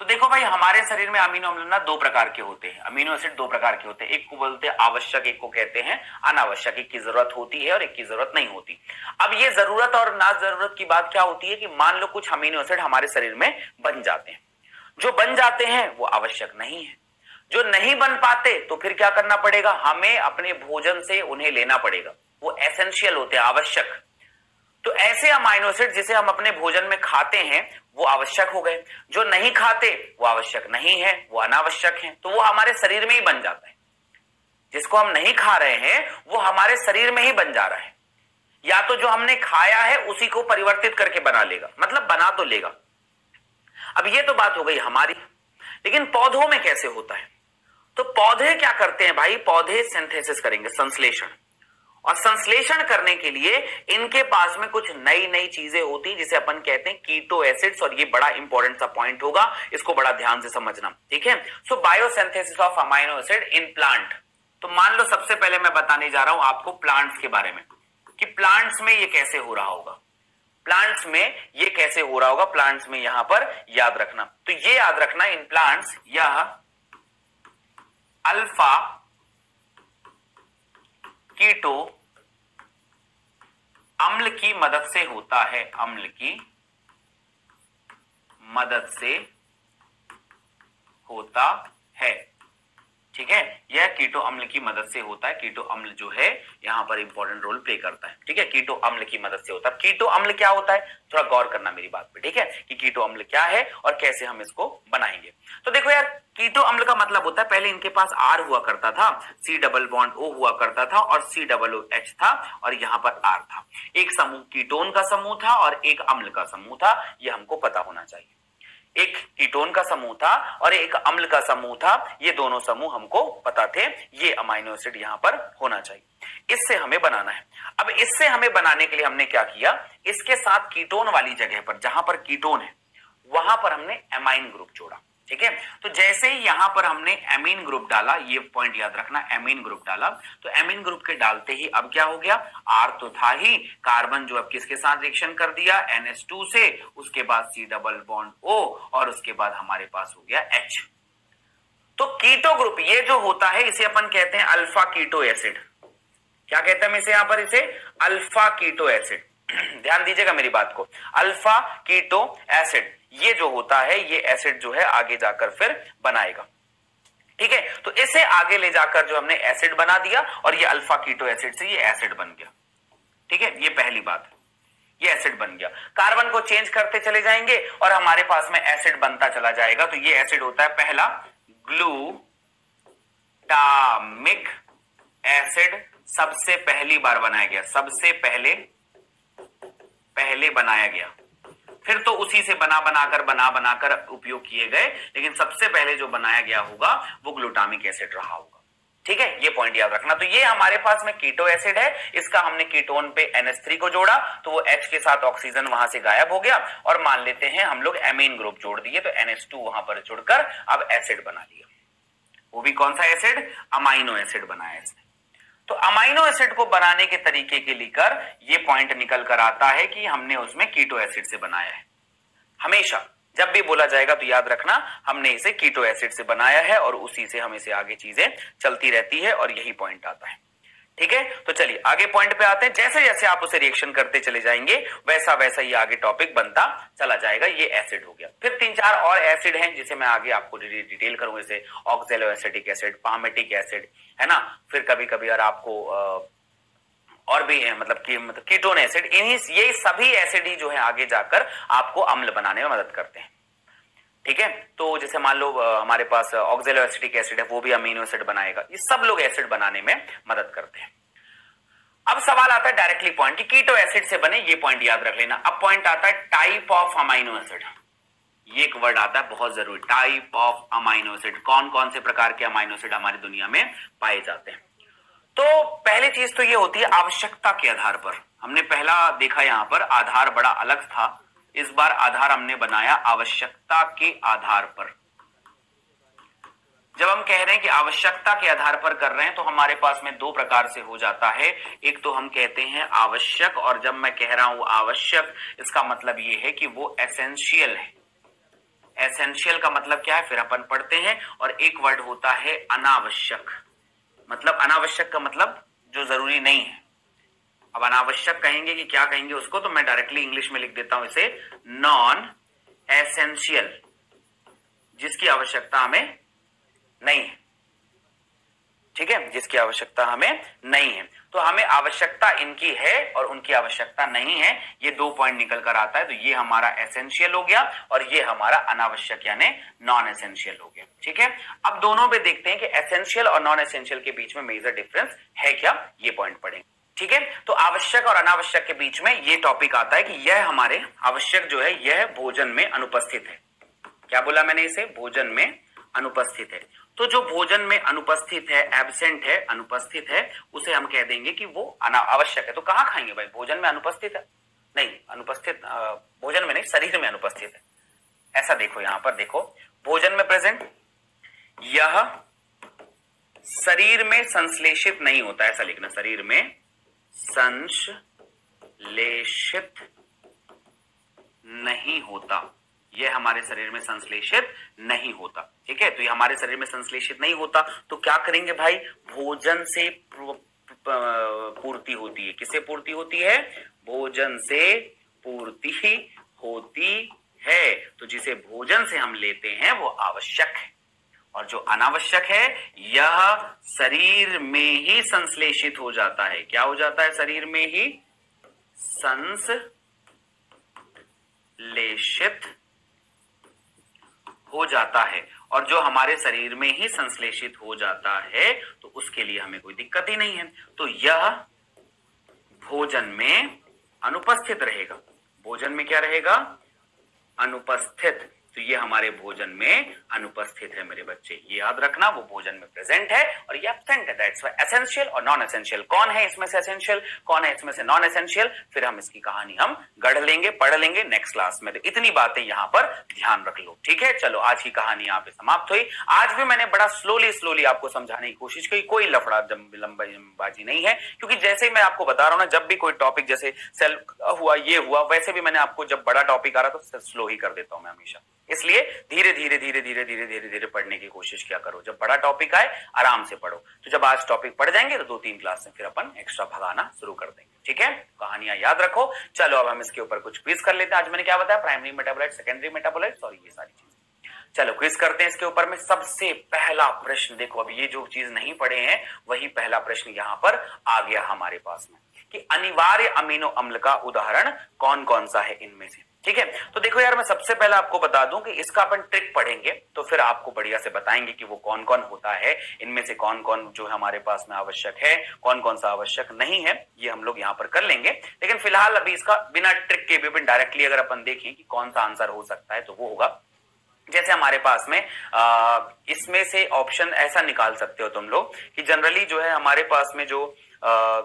तो देखो भाई, हमारे शरीर में अमीनो अम्ल ना दो प्रकार के होते हैं। अमीनो एसिड दो प्रकार के होते हैं। एक को बोलते हैं आवश्यक, एक को कहते हैं अनावश्यक। एक की ज़रूरत होती है और एक की ज़रूरत नहीं होती। अब ये ज़रूरत और ना ज़रूरत की बात क्या होती है कि मान लो कुछ अमीनो एसिड हमारे शरीर में बन जाते हैं। जो बन जाते हैं, वो आवश्यक नहीं है। जो नहीं बन पाते तो फिर क्या करना पड़ेगा? हमें अपने भोजन से उन्हें लेना पड़ेगा। वो एसेंशियल होते हैं, आवश्यक। तो ऐसे अमाइनो एसिड जिसे हम अपने भोजन में खाते हैं, वो आवश्यक हो गए। जो नहीं खाते, वो आवश्यक नहीं है, वो अनावश्यक है। तो वो हमारे शरीर में ही बन जाता है। जिसको हम नहीं खा रहे हैं, वो हमारे शरीर में ही बन जा रहा है। या तो जो हमने खाया है, उसी को परिवर्तित करके बना लेगा। मतलब बना तो लेगा। अब ये तो बात हो गई हमारी। लेकिन पौधों में कैसे होता है? तो पौधे क्या करते हैं भाई? पौधे सिंथेसिस करेंगे, संश्लेषण। और संश्लेषण करने के लिए इनके पास में कुछ नई नई चीज़ें होती जिसे अपन कहते हैं कीटो एसिड्स, और ये बड़ा इंपॉर्टेंट सा पॉइंट होगा। इसको बड़ा ध्यान से समझना, ठीक है? So biosynthesis of amino acid in plant तो मान लो सबसे पहले मैं बताने जा रहा हूँ आपको प्लांट्स के बारे में, कि प्लांट्स में ये कैसे हो रहा होगा। प्लांट्स में ये कैसे हो रहा होगा प्लांट्स में यहाँ पर याद रखना। तो ये याद रखना इन प्लांट्स यह अल्फ़ा कीटो अम्ल की मदद से होता है। अम्ल की मदद से होता है। ठीक है? यह कीटो अम्ल की मदद से होता है। कीटो अम्ल जो है, यहाँ पर इंपॉर्टेंट रोल प्ले करता है। ठीक है? कीटो अम्ल की मदद से होता है। कीटो अम्ल क्या होता है? थोड़ा गौर करना मेरी बात पे, ठीक है? कि कीटो अम्ल क्या है और कैसे हम इसको बनाएँगे। तो देखो यार, कीटो अम्ल का मतलब होता है, पहले इनके पास आर हुआ करता था सी डबल बॉन्ड ओ हुआ करता था और सी डबल ओ एच था और यहाँ पर आर था। एक समूह कीटोन का समूह था और एक अम्ल का समूह था यह हमको पता होना चाहिए। एक कीटोन का समूह था और एक अम्ल का समूह था। ये दोनों समूह हमको पता थे। ये अमाइनो एसिड यहाँ पर होना चाहिए। इससे हमें बनाना है। अब इससे हमें बनाने के लिए हमने क्या किया? इसके साथ कीटोन वाली जगह पर, जहाँ पर कीटोन है, वहाँ पर हमने एमाइन ग्रुप जोड़ा। ठीक है? तो जैसे ही यहाँ पर हमने एमीन ग्रुप डाला, ये पॉइंट याद रखना एमीन ग्रुप डाला तो एमीन ग्रुप के डालते ही अब क्या हो गया? आर तो था ही कार्बन जो अब किसके साथ रिएक्शन कर दिया? NH2 से, उसके बाद सी डबल बॉन्ड O और उसके बाद हमारे पास हो गया H तो कीटो ग्रुप ये जो होता है, इसे अपन कहते हैं अल्फ़ा कीटो एसिड क्या कहते हैं इसे यहाँ पर इसे? अल्फ़ा कीटो एसिड ध्यान दीजिएगा मेरी बात को। अल्फ़ा कीटो एसिड ये जो होता है, ये एसिड जो है, आगे जाकर फिर बनाएगा। ठीक है? तो इसे आगे ले जाकर जो हमने एसिड बना दिया और ये अल्फ़ा कीटो एसिड से ये एसिड बन गया। ठीक है? ये पहली बात है। ये एसिड बन गया। कार्बन को चेंज करते चले जाएँगे और हमारे पास में एसिड बनता चला जाएगा। तो ये एसिड होता है पहला ग्लूटामिक एसिड सबसे पहली बार बनाया गया। सबसे पहले पहले बनाया गया। फिर तो उसी से बना बनाकर बना बनाकर बना उपयोग किए गए। लेकिन सबसे पहले जो बनाया गया होगा, वो ग्लूटामिक एसिड रहा होगा। ठीक है? ये पॉइंट याद रखना। तो ये हमारे पास में कीटो एसिड है। इसका हमने कीटोन पे NH3 को जोड़ा। तो वो H के साथ ऑक्सीजन वहाँ से गायब हो गया। और मान लेते हैं, हम लोग एमीन ग्रुप जोड़ दिए तो NH2 वहाँ पर जुड़कर अब एसिड बना लिया वो भी कौन सा एसिड अमाइनो एसिड बनाया इसने। तो अमाइनो एसिड को बनाने के तरीके के लेकर यह पॉइंट निकल कर आता है कि हमने उसमें कीटो एसिड से बनाया है। हमेशा, जब भी बोला जाएगा तो याद रखना, हमने इसे कीटो एसिड से बनाया है और उसी से हम इसे आगे चीज़ें चलती रहती है और यही पॉइंट आता है। ठीक है? तो चलिए, आगे पॉइंट पे आते हैं। जैसे जैसे आप उसे रिएक्शन करते चले जाएँगे, वैसा वैसा ही आगे टॉपिक बनता चला जाएगा। ये एसिड हो गया। फिर तीन चार और एसिड हैं, जिसे मैं आगे आपको डिटेल करूँगा। जैसे oxaloacetic acid palmitic acid है ना? फिर कभी कभी अगर आपको और भी मतलब कि मतलब कीटोन एसिड इन्हीं, ये सभी एसिड ही जो है, आगे जाकर आपको अम्ल बनाने में मदद करते हैं। ठीक है? तो जैसे मान लो हमारे पास ऑक्जेलो एसिटिक एसिड है, वो भी अमीनो एसिड बनाएगा। ये सब लोग एसिड बनाने में मदद करते हैं। अब सवाल आता है डायरेक्टली पॉइंट कि कीटो एसिड से बने, ये पॉइंट याद रख लेना। अब पॉइंट आता है टाइप ऑफ़ अमाइनो एसिड ये एक वर्ड आता है, बहुत ज़रूरी। टाइप ऑफ़ अमाइनो एसिड कौन कौन से प्रकार के अमाइनो एसिड हमारी दुनिया में पाए जाते हैं? तो पहली चीज़ तो ये होती है आवश्यकता के आधार पर। हमने पहला देखा यहाँ पर, आधार बड़ा अलग था। इस बार आधार हमने बनाया आवश्यकता के आधार पर। जब हम कह रहे हैं कि आवश्यकता के आधार पर कर रहे हैं तो हमारे पास में दो प्रकार से हो जाता है। एक तो हम कहते हैं आवश्यक, और जब मैं कह रहा हूँ आवश्यक, इसका मतलब यह है कि वो एसेंशियल है। एसेंशियल का मतलब क्या है? फिर अपन पढ़ते हैं, और एक वर्ड होता है अनावश्यक। मतलब अनावश्यक का मतलब जो ज़रूरी नहीं है। अब अनावश्यक कहेंगे कि क्या कहेंगे उसको तो मैं डायरेक्टली इंग्लिश में लिख देता हूँ इसे नॉन एसेंशियल जिसकी आवश्यकता हमें नहीं है। ठीक है? जिसकी आवश्यकता हमें नहीं है। तो हमें आवश्यकता इनकी है और उनकी आवश्यकता नहीं है। ये दो पॉइंट निकल कर आता है तो ये हमारा एसेंशियल हो गया और ये हमारा अनावश्यक यानी नॉन एसेंशियल हो गया। ठीक है? अब दोनों पे देखते हैं कि एसेंशियल और नॉन एसेंशियल के बीच में मेजर डिफरेंस है क्या? ये पॉइंट पढ़ेंगे। ठीक है? तो आवश्यक और अनावश्यक के बीच में ये टॉपिक आता है कि यह हमारे आवश्यक जो है, यह भोजन में अनुपस्थित है। क्या बोला मैंने इसे? भोजन में अनुपस्थित है। तो जो भोजन में अनुपस्थित है एबसेंट है, अनुपस्थित है, उसे हम कह देंगे कि वो आवश्यक है। तो कहाँ खाएँगे भाई? भोजन में अनुपस्थित है? नहीं, अनुपस्थित भोजन में नहीं, शरीर में अनुपस्थित है। ऐसा देखो यहाँ पर, देखो। भोजन में प्रेजेंट यह शरीर में संश्लेषित नहीं होता, ऐसा लिखना, शरीर में संश्लेषित नहीं होता। यह हमारे शरीर में संश्लेषित नहीं होता, ठीक है? तो ये हमारे शरीर में संश्लेषित नहीं होता तो क्या करेंगे भाई? भोजन से पूर्ति होती है। किससे पूर्ति होती है? भोजन से पूर्ति होती है। तो जिसे भोजन से हम लेते हैं, वो आवश्यक है। और जो अनावश्यक है, यह शरीर में ही संश्लेषित हो जाता है। क्या हो जाता है शरीर में ही? संश्लेषित हो जाता है। और जो हमारे शरीर में ही संश्लेषित हो जाता है तो उसके लिए हमें कोई दिक्कत ही नहीं है। तो यह भोजन में अनुपस्थित रहेगा। भोजन में क्या रहेगा? अनुपस्थित। तो ये हमारे भोजन में अनुपस्थित है मेरे बच्चे। ये याद रखना, वो भोजन में प्रेजेंट है और ये एबसेंट है। दैट्स एसेंशियल और नॉन एसेंशियल कौन है इसमें से एसेंशियल कौन है इसमें से नॉन एसेंशियल फिर हम इसकी कहानी हम गढ़ लेंगे, पढ़ लेंगे नेक्स्ट क्लास में। तो इतनी बातें यहाँ पर ध्यान रख लो, ठीक है? चलो, आज की कहानी यहाँ पे समाप्त हुई। आज भी मैंने बड़ा स्लोली स्लोली आपको समझाने की कोशिश की। कोई लफड़ा लंबाजी नहीं है, क्योंकि जैसे ही मैं आपको बता रहा हूँ ना, जब भी कोई टॉपिक जैसे सेल हुआ, ये हुआ, वैसे भी मैंने आपको जब बड़ा टॉपिक आ रहा तो स्लो ही कर देता हूँ मैं हमेशा। इसलिए धीरे धीरे धीरे धीरे धीरे धीरे धीरे पढ़ने की कोशिश किया करो। जब बड़ा टॉपिक आए, आराम से पढ़ो। तो जब आज टॉपिक पढ़ जाएँगे तो दो तीन क्लास में फिर अपन एक्स्ट्रा भगाना शुरू कर देंगे। ठीक है? कहानियाँ याद रखो। चलो, अब हम इसके ऊपर कुछ क्विज कर लेते हैं। आज मैंने क्या बताया? Primary metabolite secondary metabolite sorry ये सारी चीज़। चलो क्विज करते हैं इसके ऊपर में। सबसे पहला प्रश्न देखो। अब ये जो चीज़ नहीं पढ़े हैं, वही पहला प्रश्न यहाँ पर आ गया हमारे पास में। कि अनिवार्य अमीनो अम्ल का उदाहरण कौन कौन सा है इनमें से? ठीक है? तो देखो यार मैं सबसे पहले आपको बता दूँ कि इसका अपन ट्रिक पढ़ेंगे तो फिर आपको बढ़िया से बताएँगे कि वो कौन कौन होता है इनमें से कौन कौन जो हमारे पास में आवश्यक है कौन कौन सा आवश्यक नहीं है ये हम लोग यहाँ पर कर लेंगे। लेकिन फ़िलहाल अभी इसका बिना ट्रिक के भी डायरेक्टली अगर अपन देखें कि कौन सा आंसर हो सकता है तो वो होगा। जैसे हमारे पास में इसमें से ऑप्शन ऐसा निकाल सकते हो तुम लोग कि जनरली जो है हमारे पास में जो आ,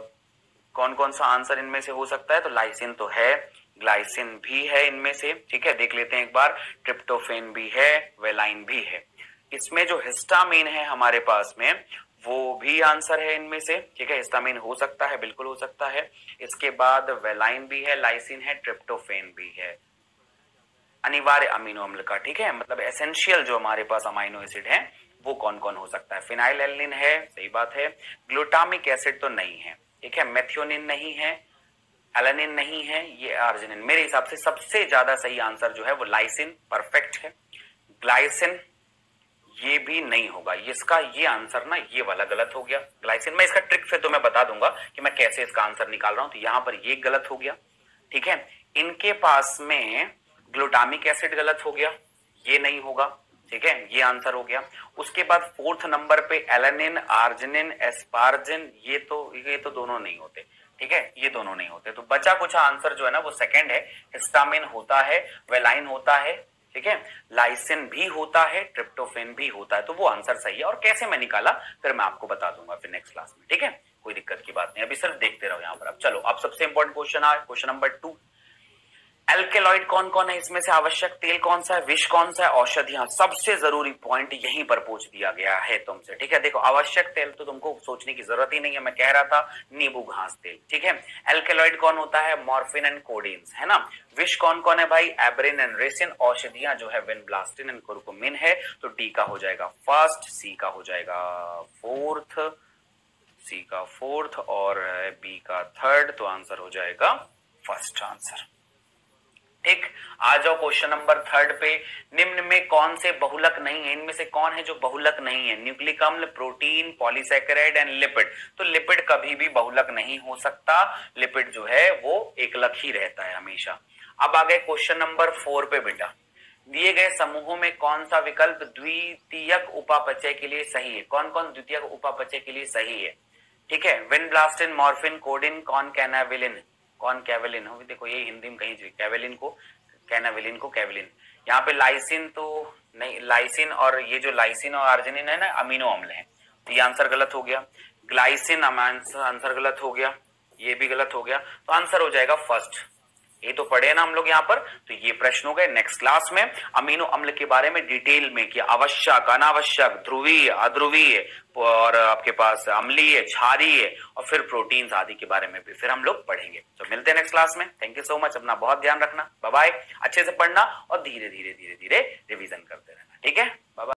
कौन कौन सा आंसर इनमें से हो सकता है तो लाइसेंस तो है ग्लाइसिन भी है इनमें से, ठीक है? देख लेते हैं एक बार, ट्रिप्टोफेन भी है, वेलाइन भी है। इसमें जो हिस्टामिन है हमारे पास में, वो भी आंसर है इनमें से, ठीक है? हिस्टामिन हो सकता है, बिल्कुल हो सकता है। इसके बाद वेलाइन भी है, लाइसिन है, ट्रिप्टोफेन भी है। अनिवार्य अमीनो अम्ल का, ठीक है? मतलब एसेंशियल जो हमारे पास अमाइनो एसिड है, वो कौन कौन हो सकता है? फिनाइल एलिन है, सही बात है। ग्लूटामिक एसिड तो नहीं है, ठीक है? मेथियोनिन नहीं है एलानिन नहीं है, ये आर्जिनिन मेरे हिसाब से सबसे ज़्यादा सही आंसर जो है वो लाइसिन परफेक्ट है। ग्लाइसिन ये भी नहीं होगा। इसका ये आंसर ना, ये वाला गलत हो गया। ग्लाइसिन मैं इसका ट्रिक फिर तो मैं बता दूँगा कि मैं कैसे इसका आंसर निकाल रहा हूँ। तो यहाँ पर ये गलत हो गया। ठीक है? इनके पास में ग्लूटामिक एसिड गलत हो गया। ये नहीं होगा। ठीक है? ये आंसर हो गया। उसके बाद फोर्थ नंबर पे एलानिन आर्जिनिन एस्पार्जिन ये तो ये तो दोनों नहीं होते। ठीक है? ये दोनों नहीं होते। तो बचा कुछ आंसर जो है ना, वो सेकंड है। हिस्टामिन होता है वेलाइन होता है, ठीक है? लाइसिन भी होता है ट्रिप्टोफेन भी होता है। तो वो आंसर सही है। और कैसे मैं निकाला? फिर मैं आपको बता दूँगा फिर नेक्स्ट क्लास में, ठीक है? कोई दिक्कत की बात नहीं। अभी सिर्फ़ देखते रहो यहाँ पर। अब चलो, अब सबसे इंपॉर्टेंट क्वेश्चन आ क्वेश्चन नंबर टू एल्केलॉइड कौन कौन है? इसमें से आवश्यक तेल कौन सा है? विष कौन सा है? औषधियाँ सबसे ज़रूरी पॉइंट यहीं पर पूछ दिया गया है तुमसे, ठीक है? देखो, आवश्यक तेल तो तुमको सोचने की ज़रूरत ही नहीं है। मैं कह रहा था नींबू घास तेल, ठीक है? एल्केलॉइड कौन होता है? मॉर्फिन एंड कोडिन है ना? विष कौन कौन है भाई? एब्रिन एंड रेसिन औषधियाँ जो है विन ब्लास्टिन एंड कुरकुमिन है तो डी का हो जाएगा फ़र्स्ट सी का हो जाएगा फोर्थ सी का फोर्थ और बी का थर्ड तो आंसर हो जाएगा फ़र्स्ट आंसर ठीक आ जाओ क्वेश्चन नंबर थर्ड पे, निम्न में कौन से बहुलक नहीं है? इनमें से कौन है जो बहुलक नहीं है? न्यूक्लिक अम्ल प्रोटीन पॉलीसेकेराइड एंड लिपिड तो लिपिड कभी भी बहुलक नहीं हो सकता। लिपिड जो है, वो एकलक ही रहता है हमेशा। अब आ गए क्वेश्चन नंबर फोर पे बेटा। दिए गए समूहों में कौन सा विकल्प द्वितीयक उपापचय के लिए सही है? कौन कौन द्वितीयक उपापचय के लिए सही है? ठीक है विन ब्लास्टिन मॉर्फिन, कोडिन, कॉन कैनाविलिन कौन कैवेलिन हो? देखो, ये हिंदी में कहीं कैवेलिन को, कैनाविलिन को कैवेलिन। यहाँ पे लाइसिन तो नहीं, लाइसिन और ये जो लाइसिन और आर्जिनिन है ना, अमीनो अम्ल है। तो ये आंसर गलत हो गया। ग्लाइसिन आंसर गलत हो गया। ये भी गलत हो गया। तो आंसर हो जाएगा फ़र्स्ट। ये तो पढ़े ना हम लोग यहाँ पर। तो ये प्रश्न हो गए नेक्स्ट क्लास में। अमीनो अम्ल के बारे में डिटेल में कि आवश्यक अनावश्यक, ध्रुवीय, अध्रुवीय और आपके पास अमली है छारी है और फिर प्रोटीन आदि के बारे में भी फिर हम लोग पढ़ेंगे। तो मिलते हैं नेक्स्ट क्लास में। थैंक यू सो मच अपना बहुत ध्यान रखना। बाय अच्छे से पढ़ना और धीरे धीरे धीरे धीरे रिविजन करते रहना। ठीक है?